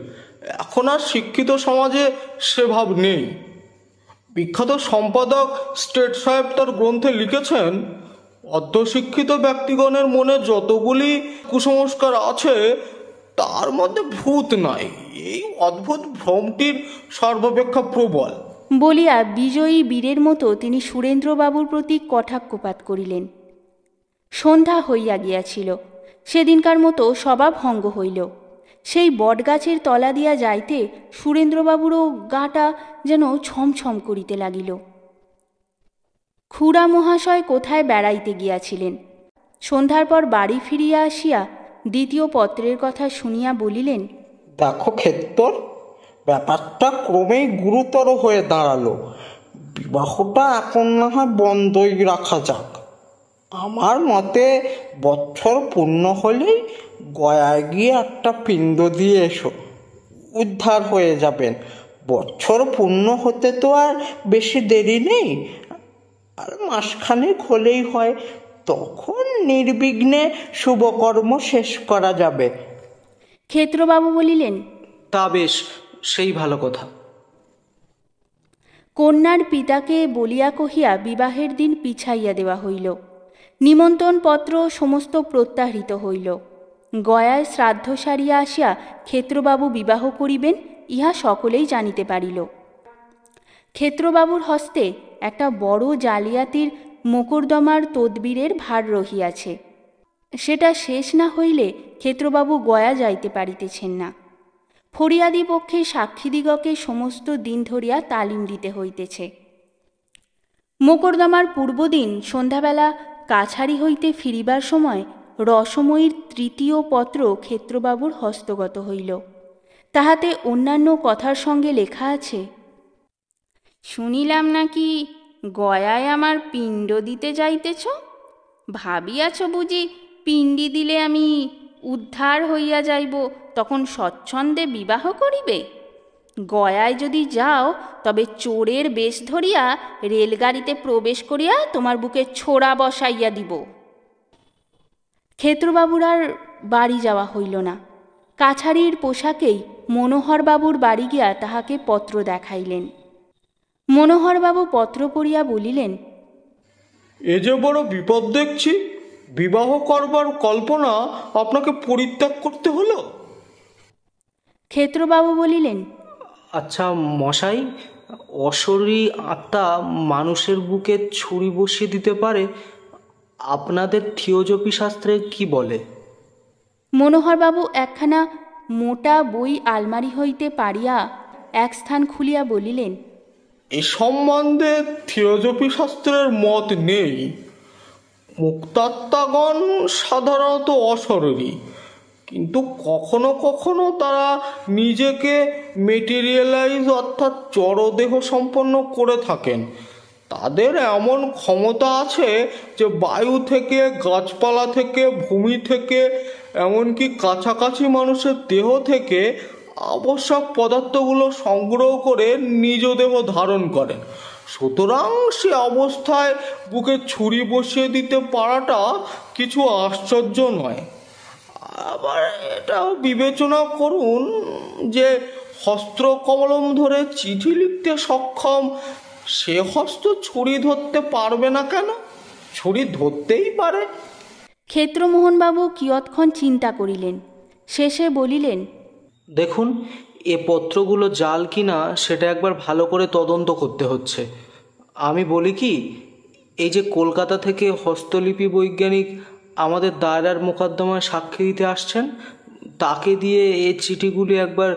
এখন আর শিক্ষিত সমাজে সে ভাব নেই। বিখ্যাত সম্পাদক স্টেট সাহেব তার গ্রন্থে লিখেছেন, অর্ধশিক্ষিত ব্যক্তিগণের মনে যতগুলি কুসংস্কার আছে, তার মধ্যে ভূত নাই। এই অদ্ভুত ভ্রমটির সর্বাপেক্ষা প্রবল। বলিয়া বিজয়ী বীরের মতো তিনি সুরেন্দ্রবাবুর প্রতি কটাক্ষপাত করিলেন। সন্ধ্যা হইয়া গিয়াছিল। সেদিনকার মতো সভা ভঙ্গ হইল। সেই বটগাছের তলা দিয়া যাইতে সুরেন্দ্রবাবুরও গাটা যেন ছমছম করিতে লাগিল। খুড়া মহাশয় কোথায় বেড়াইতে গিয়াছিলেন? সন্ধ্যার পর বাড়ি ফিরিয়া আসিয়া দ্বিতীয় পত্রের কথা শুনিয়া বলিলেন, দেখো ক্ষেত্তর ব্যাপারটা ক্রমেই গুরুতর হয়ে দাঁড়াল। বিবাহটা এখন না হয় বন্ধই রাখা যাক। আমার মতে বছর পূর্ণ হলেই গয়ায় গিয়ে একটা পিণ্ড দিয়ে এসো উদ্ধার হয়ে যাবেন। বছর পূর্ণ হতে তো আর বেশি দেরি নেই আর মাসখানেক হলেই হয় তখন নির্বিঘ্নে শুভকর্ম শেষ করা যাবে। ক্ষেত্রবাবু বলিলেন তা বেশ সেই ভালো কথা। কন্যার পিতাকে বলিয়া কহিয়া বিবাহের দিন পিছাইয়া দেওয়া হইল। নিমন্ত্রণ পত্র সমস্ত প্রত্যাহৃত হইল। গয়ায় শ্রাদ্ধ সারিয়া আসিয়া ক্ষেত্রবাবু বিবাহ করিবেন, ইহা সকলেই জানিতে পারিল। ক্ষেত্রবাবুর হস্তে একটা বড় জালিয়াতির মোকদ্দমার তদবিরের ভার রহিয়াছে। সেটা শেষ না হইলে ক্ষেত্রবাবু গয়া যাইতে পারিতেছেন না। ফরিয়াদি পক্ষে সাক্ষীদিগকে সমস্ত দিন ধরিয়া তালিম দিতে হইতেছে। মোকদ্দমার পূর্বদিন সন্ধ্যাবেলা কাছারি হইতে ফিরিবার সময় রসময়ীর তৃতীয় পত্র ক্ষেত্রবাবুর হস্তগত হইল। তাহাতে অন্যান্য কথার সঙ্গে লেখা আছে, শুনিলাম নাকি গয়ায় আমার পিণ্ড দিতে যাইতেছ? ভাবিয়াছ বুঝি পিণ্ডি দিলে আমি উদ্ধার হইয়া যাইব, তখন স্বচ্ছন্দে বিবাহ করিবে? গয়ায় যদি যাও তবে চোরের বেশ ধরিয়া রেলগাড়িতে প্রবেশ করিয়া তোমার বুকে ছোড়া বসাইয়া দিব। ক্ষেত্রবাবুর আর বাড়ি যাওয়া হইল না। কাছারির পোশাকেই মনোহরবাবুর বাড়ি গিয়া তাহাকে পত্র দেখাইলেন। মনোহরবাবু পত্র পড়িয়া বলিলেন এ যে বড় বিপদ দেখছি বিবাহ করবার কল্পনা আপনাকে পরিত্যাগ করতে হলো? ক্ষেত্রবাবু বলিলেন আচ্ছা মশাই অশরী আত্মা মানুষের বুকে ছুরি বসিয়ে দিতে পারে আপনাদের থিওজপি শাস্ত্রে কি বলে? মনোহরবাবু একখানা মোটা বই আলমারি হইতে পারিয়া এক স্থান খুলিয়া বলিলেন এ সম্বন্ধে থিওজপি শাস্ত্রের মত নেই। মুক্তাত্মাগণ সাধারণত অশরীরী কিন্তু কখনো কখনো তারা নিজেকে মেটেরিয়ালাইজ অর্থাৎ জড়দেহ সম্পন্ন করে থাকেন। তাদের এমন ক্ষমতা আছে যে বায়ু থেকে, গাছপালা থেকে, ভূমি থেকে, এমনকি কাছাকাছি মানুষের দেহ থেকে আবশ্যক পদার্থগুলো সংগ্রহ করে নিজ দেহ ধারণ করেন। সুতরাং সে অবস্থায় বুকে ছুরি বসিয়ে দিতে পারাটা কিছু আশ্চর্য নয়। আবার এটাও বিবেচনা করুন যে হস্ত্র কমলম ধরে চিঠি লিখতে সক্ষম। সে হস্ত ছুরি ধরতে পারবে না কেন? ছুরি ধরতেই পারে। ক্ষেত্রমোহনবাবু কিয়ৎক্ষণ চিন্তা করিলেন। শেষে বলিলেন দেখুন এ পত্রগুলো জাল কিনা সেটা একবার ভালো করে তদন্ত করতে হচ্ছে। আমি বলি কি এই যে কলকাতা থেকে হস্তলিপি বৈজ্ঞানিক আমাদের দায়রার মোকদ্দমায় সাক্ষী দিতে আসছেন তাকে দিয়ে এই চিঠিগুলি একবার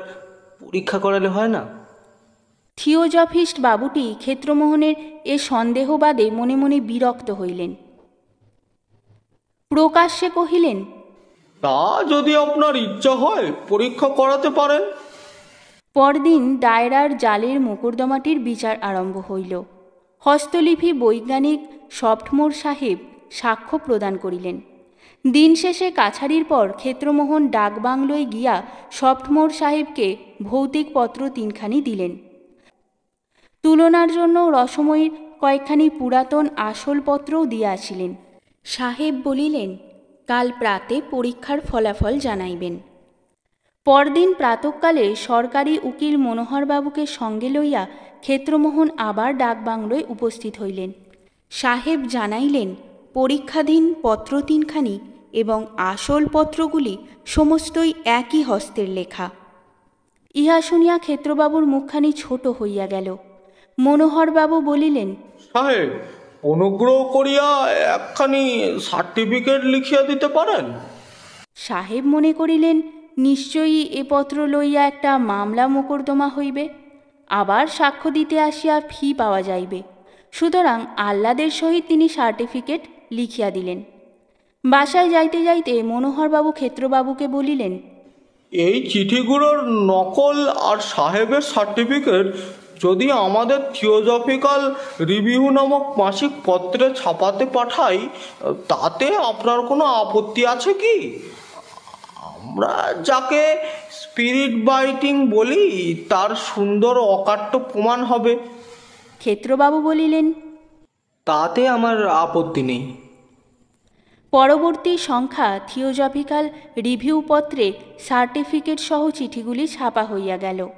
পরীক্ষা করালে হয় না? থিওজফিস্ট বাবুটি ক্ষেত্রমোহনের এ সন্দেহবাদে মনে মনে বিরক্ত হইলেন। প্রকাশ্যে কহিলেন তা যদি আপনার ইচ্ছা হয় পরীক্ষা করাতে পারেন। পরদিন ডায়রার জালের মোকদ্দমাটির বিচার আরম্ভ হইল। হস্তলিপি বৈজ্ঞানিক সফটমোর সাহেব সাক্ষ্য প্রদান করিলেন। দিন শেষে কাছারির পর ক্ষেত্রমোহন ডাকবাংলোয় গিয়া সফটমোর সাহেবকে ভৌতিক পত্র তিনখানি দিলেন। তুলনার জন্য রসময়ীর কয়েকখানি পুরাতন আসল পত্রও দিয়াছিলেন সাহেব বলিলেন, কাল প্রাতে পরীক্ষার ফলাফল জানাইবেন। পরদিন প্রাতকালে সরকারি উকিল মনোহরবাবুকে সঙ্গে লইয়া ক্ষেত্রমোহন আবার ডাকবাংলোয় উপস্থিত হইলেন। সাহেব জানাইলেন, পরীক্ষাধীন পত্র তিনখানি এবং আসল পত্রগুলি সমস্তই একই হস্তের লেখা। ইহা শুনিয়া ক্ষেত্রবাবুর মুখখানি ছোট হইয়া গেল। মনোহরবাবু বলিলেন সাহেব অনুগ্রহ করিয়া একখানি সার্টিফিকেট লিখিয়া দিতে পারেন? সাহেব মনে করিলেন নিশ্চয়ই এ পত্র লইয়া একটা মামলা মোকদ্দমা হইবে। আবার সাক্ষ্য দিতে আসিয়া ফি পাওয়া যাইবে। সুতরাং আহ্লাদের সহিত তিনি সার্টিফিকেট লিখিয়া দিলেন। বাসায় যাইতে যাইতে মনোহরবাবু ক্ষেত্রবাবুকে বলিলেন এই চিঠিগুলোর নকল আর সাহেবের সার্টিফিকেট যদি আমাদের থিওজফিক্যাল রিভিউ নামক মাসিক পত্রে ছাপাতে পাঠাই তাতে আপনার কোনো আপত্তি আছে কি? আমরা যাকে স্পিরিট বাইটিং বলি তার সুন্দর অকাট্য প্রমাণ হবে। ক্ষেত্রবাবু বলিলেন তাতে আমার আপত্তি নেই। পরবর্তী সংখ্যা থিওজফিক্যাল রিভিউ পত্রে সার্টিফিকেট সহ চিঠিগুলি ছাপা হইয়া গেল।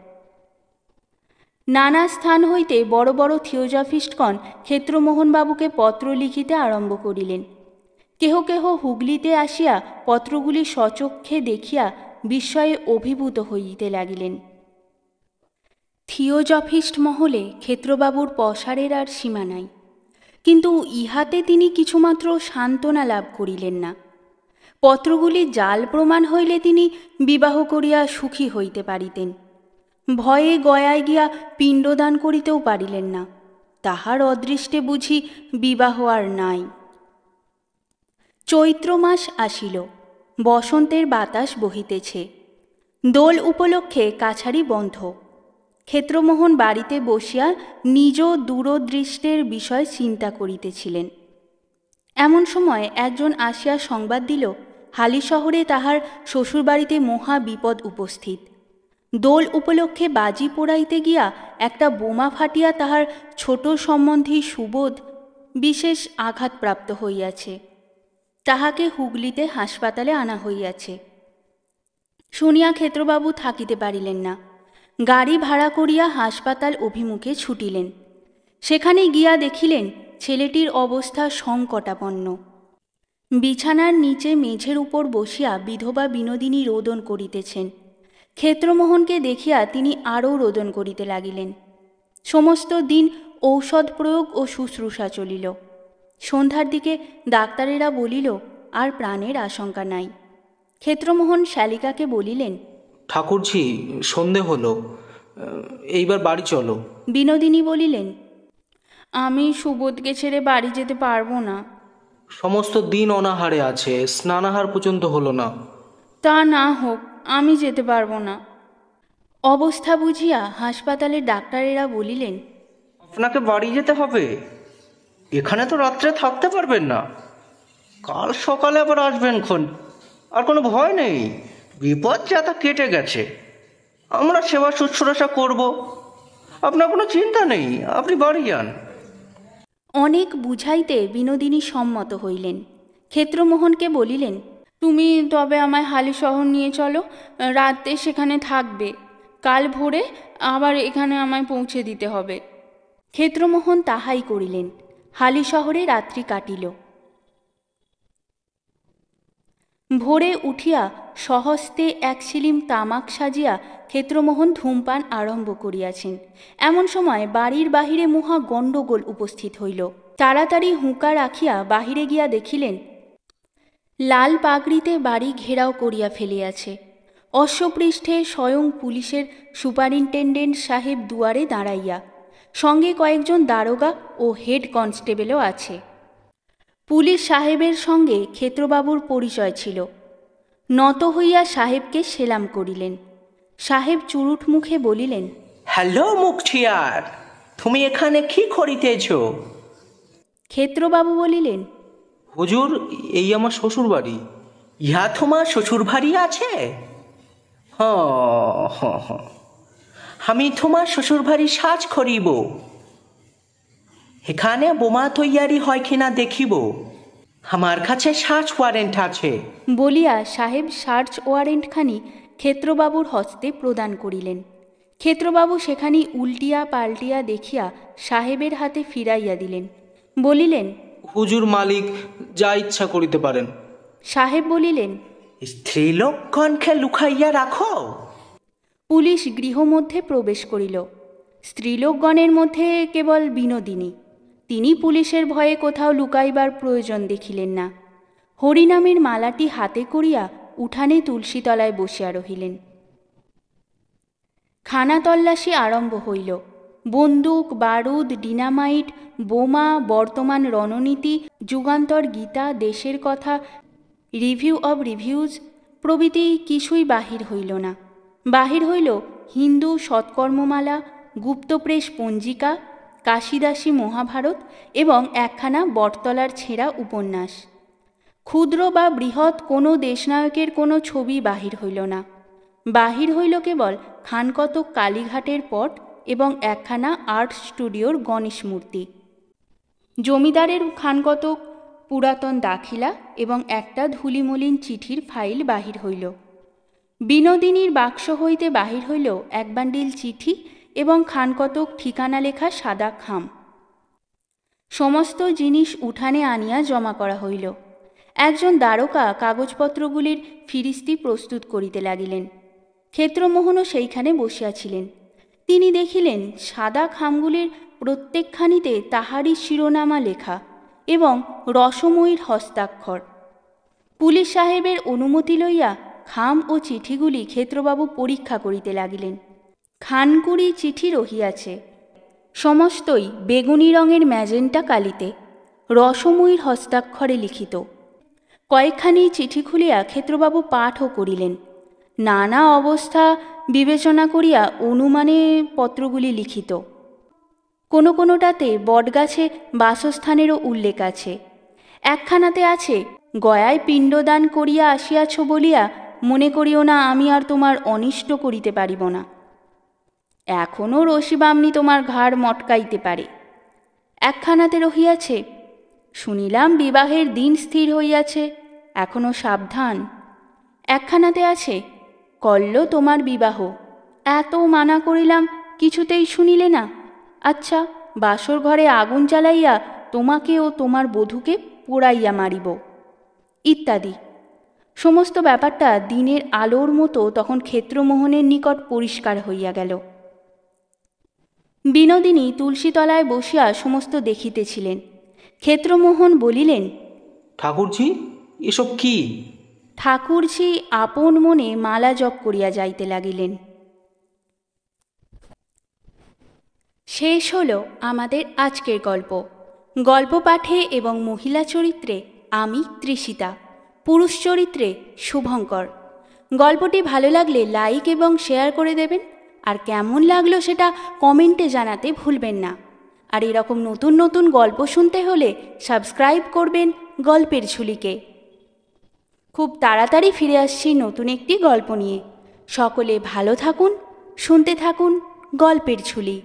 নানা স্থান হইতে বড় বড় থিওজফিস্টগণ ক্ষেত্রমোহনবাবুকে পত্র লিখিতে আরম্ভ করিলেন। কেহ কেহ হুগলিতে আসিয়া পত্রগুলি সচক্ষে দেখিয়া বিস্ময়ে অভিভূত হইতে লাগিলেন। থিওজফিস্ট মহলে ক্ষেত্রবাবুর পসারের আর সীমা নাই। কিন্তু ইহাতে তিনি কিছুমাত্র সান্ত্বনা লাভ করিলেন না। পত্রগুলি জাল প্রমাণ হইলে তিনি বিবাহ করিয়া সুখী হইতে পারিতেন। ভয়ে গয়ায় গিয়া পিণ্ডদান করিতেও পারিলেন না। তাহার অদৃষ্টে বুঝি বিবাহ আর নাই। চৈত্র মাস আসিল, বসন্তের বাতাস বহিতেছে। দোল উপলক্ষে কাছারি বন্ধ। ক্ষেত্রমোহন বাড়িতে বসিয়া নিজ দূরদৃষ্টের বিষয় চিন্তা করিতেছিলেন। এমন সময় একজন আসিয়া সংবাদ দিল, হালি শহরে তাহার শ্বশুরবাড়িতে মহা বিপদ উপস্থিত। দোল উপলক্ষে বাজি পোড়াইতে গিয়া একটা বোমা ফাটিয়া তাহার ছোট সম্বন্ধী সুবোধ বিশেষ আঘাতপ্রাপ্ত হইয়াছে। তাহাকে হুগলিতে হাসপাতালে আনা হইয়াছে। শুনিয়া ক্ষেত্রবাবু থাকিতে পারিলেন না। গাড়ি ভাড়া করিয়া হাসপাতাল অভিমুখে ছুটিলেন। সেখানে গিয়া দেখিলেন ছেলেটির অবস্থা সংকটাপন্ন। বিছানার নিচে মেঝের উপর বসিয়া বিধবা বিনোদিনী রোদন করিতেছেন। ক্ষেত্রমোহনকে দেখিয়া তিনি আরও রোদন করিতে লাগিলেন। সমস্ত দিন ঔষধ প্রয়োগ ও শুশ্রূষা চলিল। সন্ধ্যার দিকে ডাক্তারেরা বলিল, আর প্রাণের আশঙ্কা নাই। ক্ষেত্রমোহন শালিকাকে বলিলেন ঠাকুরজি সন্ধে হলো এইবার বাড়ি চলো। বিনোদিনী বলিলেন আমি সুবোধকে ছেড়ে বাড়ি যেতে পারব না। সমস্ত দিন অনাহারে আছে স্নানাহার পর্যন্ত হলো না। তা না হোক আমি যেতে পারব না। অবস্থা বুঝিয়া হাসপাতালের ডাক্তারেরা বলিলেন আপনাকে বাড়ি যেতে হবে? এখানে তো রাত্রে থাকতে পারবেন না। কাল সকালে আবার আসবেন খন আর কোনো ভয় নেই। বিপদ যাতা কেটে গেছে। আমরা সেবা শুশ্রূষা করব। আপনার কোনো চিন্তা নেই, আপনি বাড়ি যান। অনেক বুঝাইতে বিনোদিনী সম্মত হইলেন। ক্ষেত্রমোহনকে বলিলেন, তুমি তবে আমায় হালি শহর নিয়ে চলো রাতে সেখানে থাকবে। কাল ভোরে আবার এখানে আমায় পৌঁছে দিতে হবে। ক্ষেত্রমোহন তাহাই করিলেন। হালি শহরে রাত্রি কাটিল। ভোরে উঠিয়া সহস্তে এক শিলিম তামাক সাজিয়া ক্ষেত্রমোহন ধূমপান আরম্ভ করিয়াছেন। এমন সময় বাড়ির বাহিরে মহা গণ্ডগোল উপস্থিত হইল। তাড়াতাড়ি হুঁকা রাখিয়া বাহিরে গিয়া দেখিলেন, লাল পাগড়িতে বাড়ি ঘেরাও করিয়া ফেলিয়াছে। অশ্বপৃষ্ঠে স্বয়ং পুলিশের সুপারিনটেন্ডেন্ট সাহেব দুয়ারে দাঁড়াইয়া। সঙ্গে কয়েকজন দারোগা ও হেড কনস্টেবলও আছে। পুলিশ সাহেবের সঙ্গে ক্ষেত্রবাবুর পরিচয় ছিল। নত হইয়া সাহেবকে সেলাম করিলেন। সাহেব চুরুট মুখে বলিলেন হ্যালো মুখঠিয়ার তুমি এখানে কি করিতেছ? ক্ষেত্রবাবু বলিলেন হুজুর এই আমার শ্বশুর বাড়ি ইহা তোমার শ্বশুর বাড়ি আছে? হ হ, হ। আমি তোমার শ্বশুর বাড়ি সাজ করিব। এখানে বোমা তৈয়ারি হয় কিনা দেখিব। আমার কাছে সার্চ ওয়ারেন্ট আছে। বলিয়া সাহেব সার্চ ওয়ারেন্টখানি ক্ষেত্রবাবুর হস্তে প্রদান করিলেন। ক্ষেত্রবাবু সেখানি উল্টিয়া পাল্টিয়া দেখিয়া সাহেবের হাতে ফিরাইয়া দিলেন। বলিলেন হুজুর মালিক যা ইচ্ছা করিতে পারেন। সাহেব বলিলেন স্ত্রীলোকগণকে লুকাইয়া রাখো। পুলিশ গৃহমধ্যে প্রবেশ করিল। স্ত্রীলোকগণের মধ্যে কেবল বিনোদিনী। তিনি পুলিশের ভয়ে কোথাও লুকাইবার প্রয়োজন দেখিলেন না। হরিনামের মালাটি হাতে করিয়া উঠানে তুলসীতলায় বসিয়া রহিলেন। খানা তল্লাশি আরম্ভ হইল। বন্দুক, বারুদ, ডিনামাইট, বোমা, বর্তমান রণনীতি, যুগান্তর গীতা, দেশের কথা, রিভিউ অব রিভিউজ, প্রভৃতি কিছুই বাহির হইল না। বাহির হইল হিন্দু সৎকর্মমালা, গুপ্তপ্রেস পঞ্জিকা কাশিদাসী মহাভারত এবং একখানা বটতলার ছেঁড়া উপন্যাস। ক্ষুদ্র বা বৃহৎ কোনো দেশনায়কের কোনো ছবি বাহির হইল না। বাহির হইল কেবল খানকতক কালীঘাটের পট এবং একখানা আর্ট স্টুডিওর গণেশ মূর্তি। জমিদারের খানকতক, পুরাতন দাখিলা এবং একটা ধুলিমলিন চিঠির ফাইল বাহির হইল। বিনোদিনীর বাক্স হইতে বাহির হইল এক বান্ডিল চিঠি এবং খানকতক ঠিকানা লেখা সাদা খাম। সমস্ত জিনিস উঠানে আনিয়া জমা করা হইল। একজন দ্বারকা কাগজপত্রগুলির ফিরিস্তি প্রস্তুত করিতে লাগিলেন। ক্ষেত্রমোহনও সেইখানে বসিয়াছিলেন। তিনি দেখিলেন, সাদা খামগুলির প্রত্যেকখানিতে তাহারই শিরোনামা লেখা এবং রসময়ীর হস্তাক্ষর। পুলিশ সাহেবের অনুমতি লইয়া খাম ও চিঠিগুলি ক্ষেত্রবাবু পরীক্ষা করিতে লাগিলেন। খানকুড়ি চিঠি রহিয়াছে। সমস্তই বেগুনি রঙের ম্যাজেন্টা কালিতে, রসময়ীর হস্তাক্ষরে লিখিত। কয়েকখানি চিঠি খুলিয়া ক্ষেত্রবাবু পাঠও করিলেন। নানা অবস্থা বিবেচনা করিয়া অনুমানে পত্রগুলি লিখিত। কোনো কোনোটাতে বটগাছে বাসস্থানেরও উল্লেখ আছে। একখানাতে আছে, গয়ায় পিণ্ডদান করিয়া আসিয়াছ বলিয়া মনে করিও না আমি আর তোমার অনিষ্ট করিতে পারিব না। এখনও রশিবামনি তোমার ঘাড় মটকাইতে পারে। একখানাতে রহিয়াছে, শুনিলাম বিবাহের দিন স্থির হইয়াছে, এখনও সাবধান। একখানাতে আছে, কল্ল তোমার বিবাহ, এত মানা করিলাম কিছুতেই শুনিলে না। আচ্ছা বাসর ঘরে আগুন জ্বালাইয়া তোমাকে ও তোমার বধূকে পোড়াইয়া মারিব। ইত্যাদি। সমস্ত ব্যাপারটা দিনের আলোর মতো তখন ক্ষেত্রমোহনের নিকট পরিষ্কার হইয়া গেল। বিনোদিনী তুলসীতলায় বসিয়া সমস্ত দেখিতেছিলেন। ক্ষেত্রমোহন বলিলেন ঠাকুরজি এসব কি? ঠাকুরজি আপন মনে মালা জপ করিয়া যাইতে লাগিলেন। শেষ হল আমাদের আজকের গল্প। গল্প পাঠে এবং মহিলা চরিত্রে আমি তৃষিতা পুরুষ চরিত্রে শুভঙ্কর। গল্পটি ভালো লাগলে লাইক এবং শেয়ার করে দেবেন। আর কেমন লাগল সেটা কমেন্টে জানাতে ভুলবেন না। আর এরকম নতুন নতুন গল্প শুনতে হলে সাবস্ক্রাইব করবেন গল্পের ঝুলিকে। খুব তাড়াতাড়ি ফিরে আসছি নতুন একটি গল্প নিয়ে। সকলে ভালো থাকুন, শুনতে থাকুন, গল্পের ঝুলি।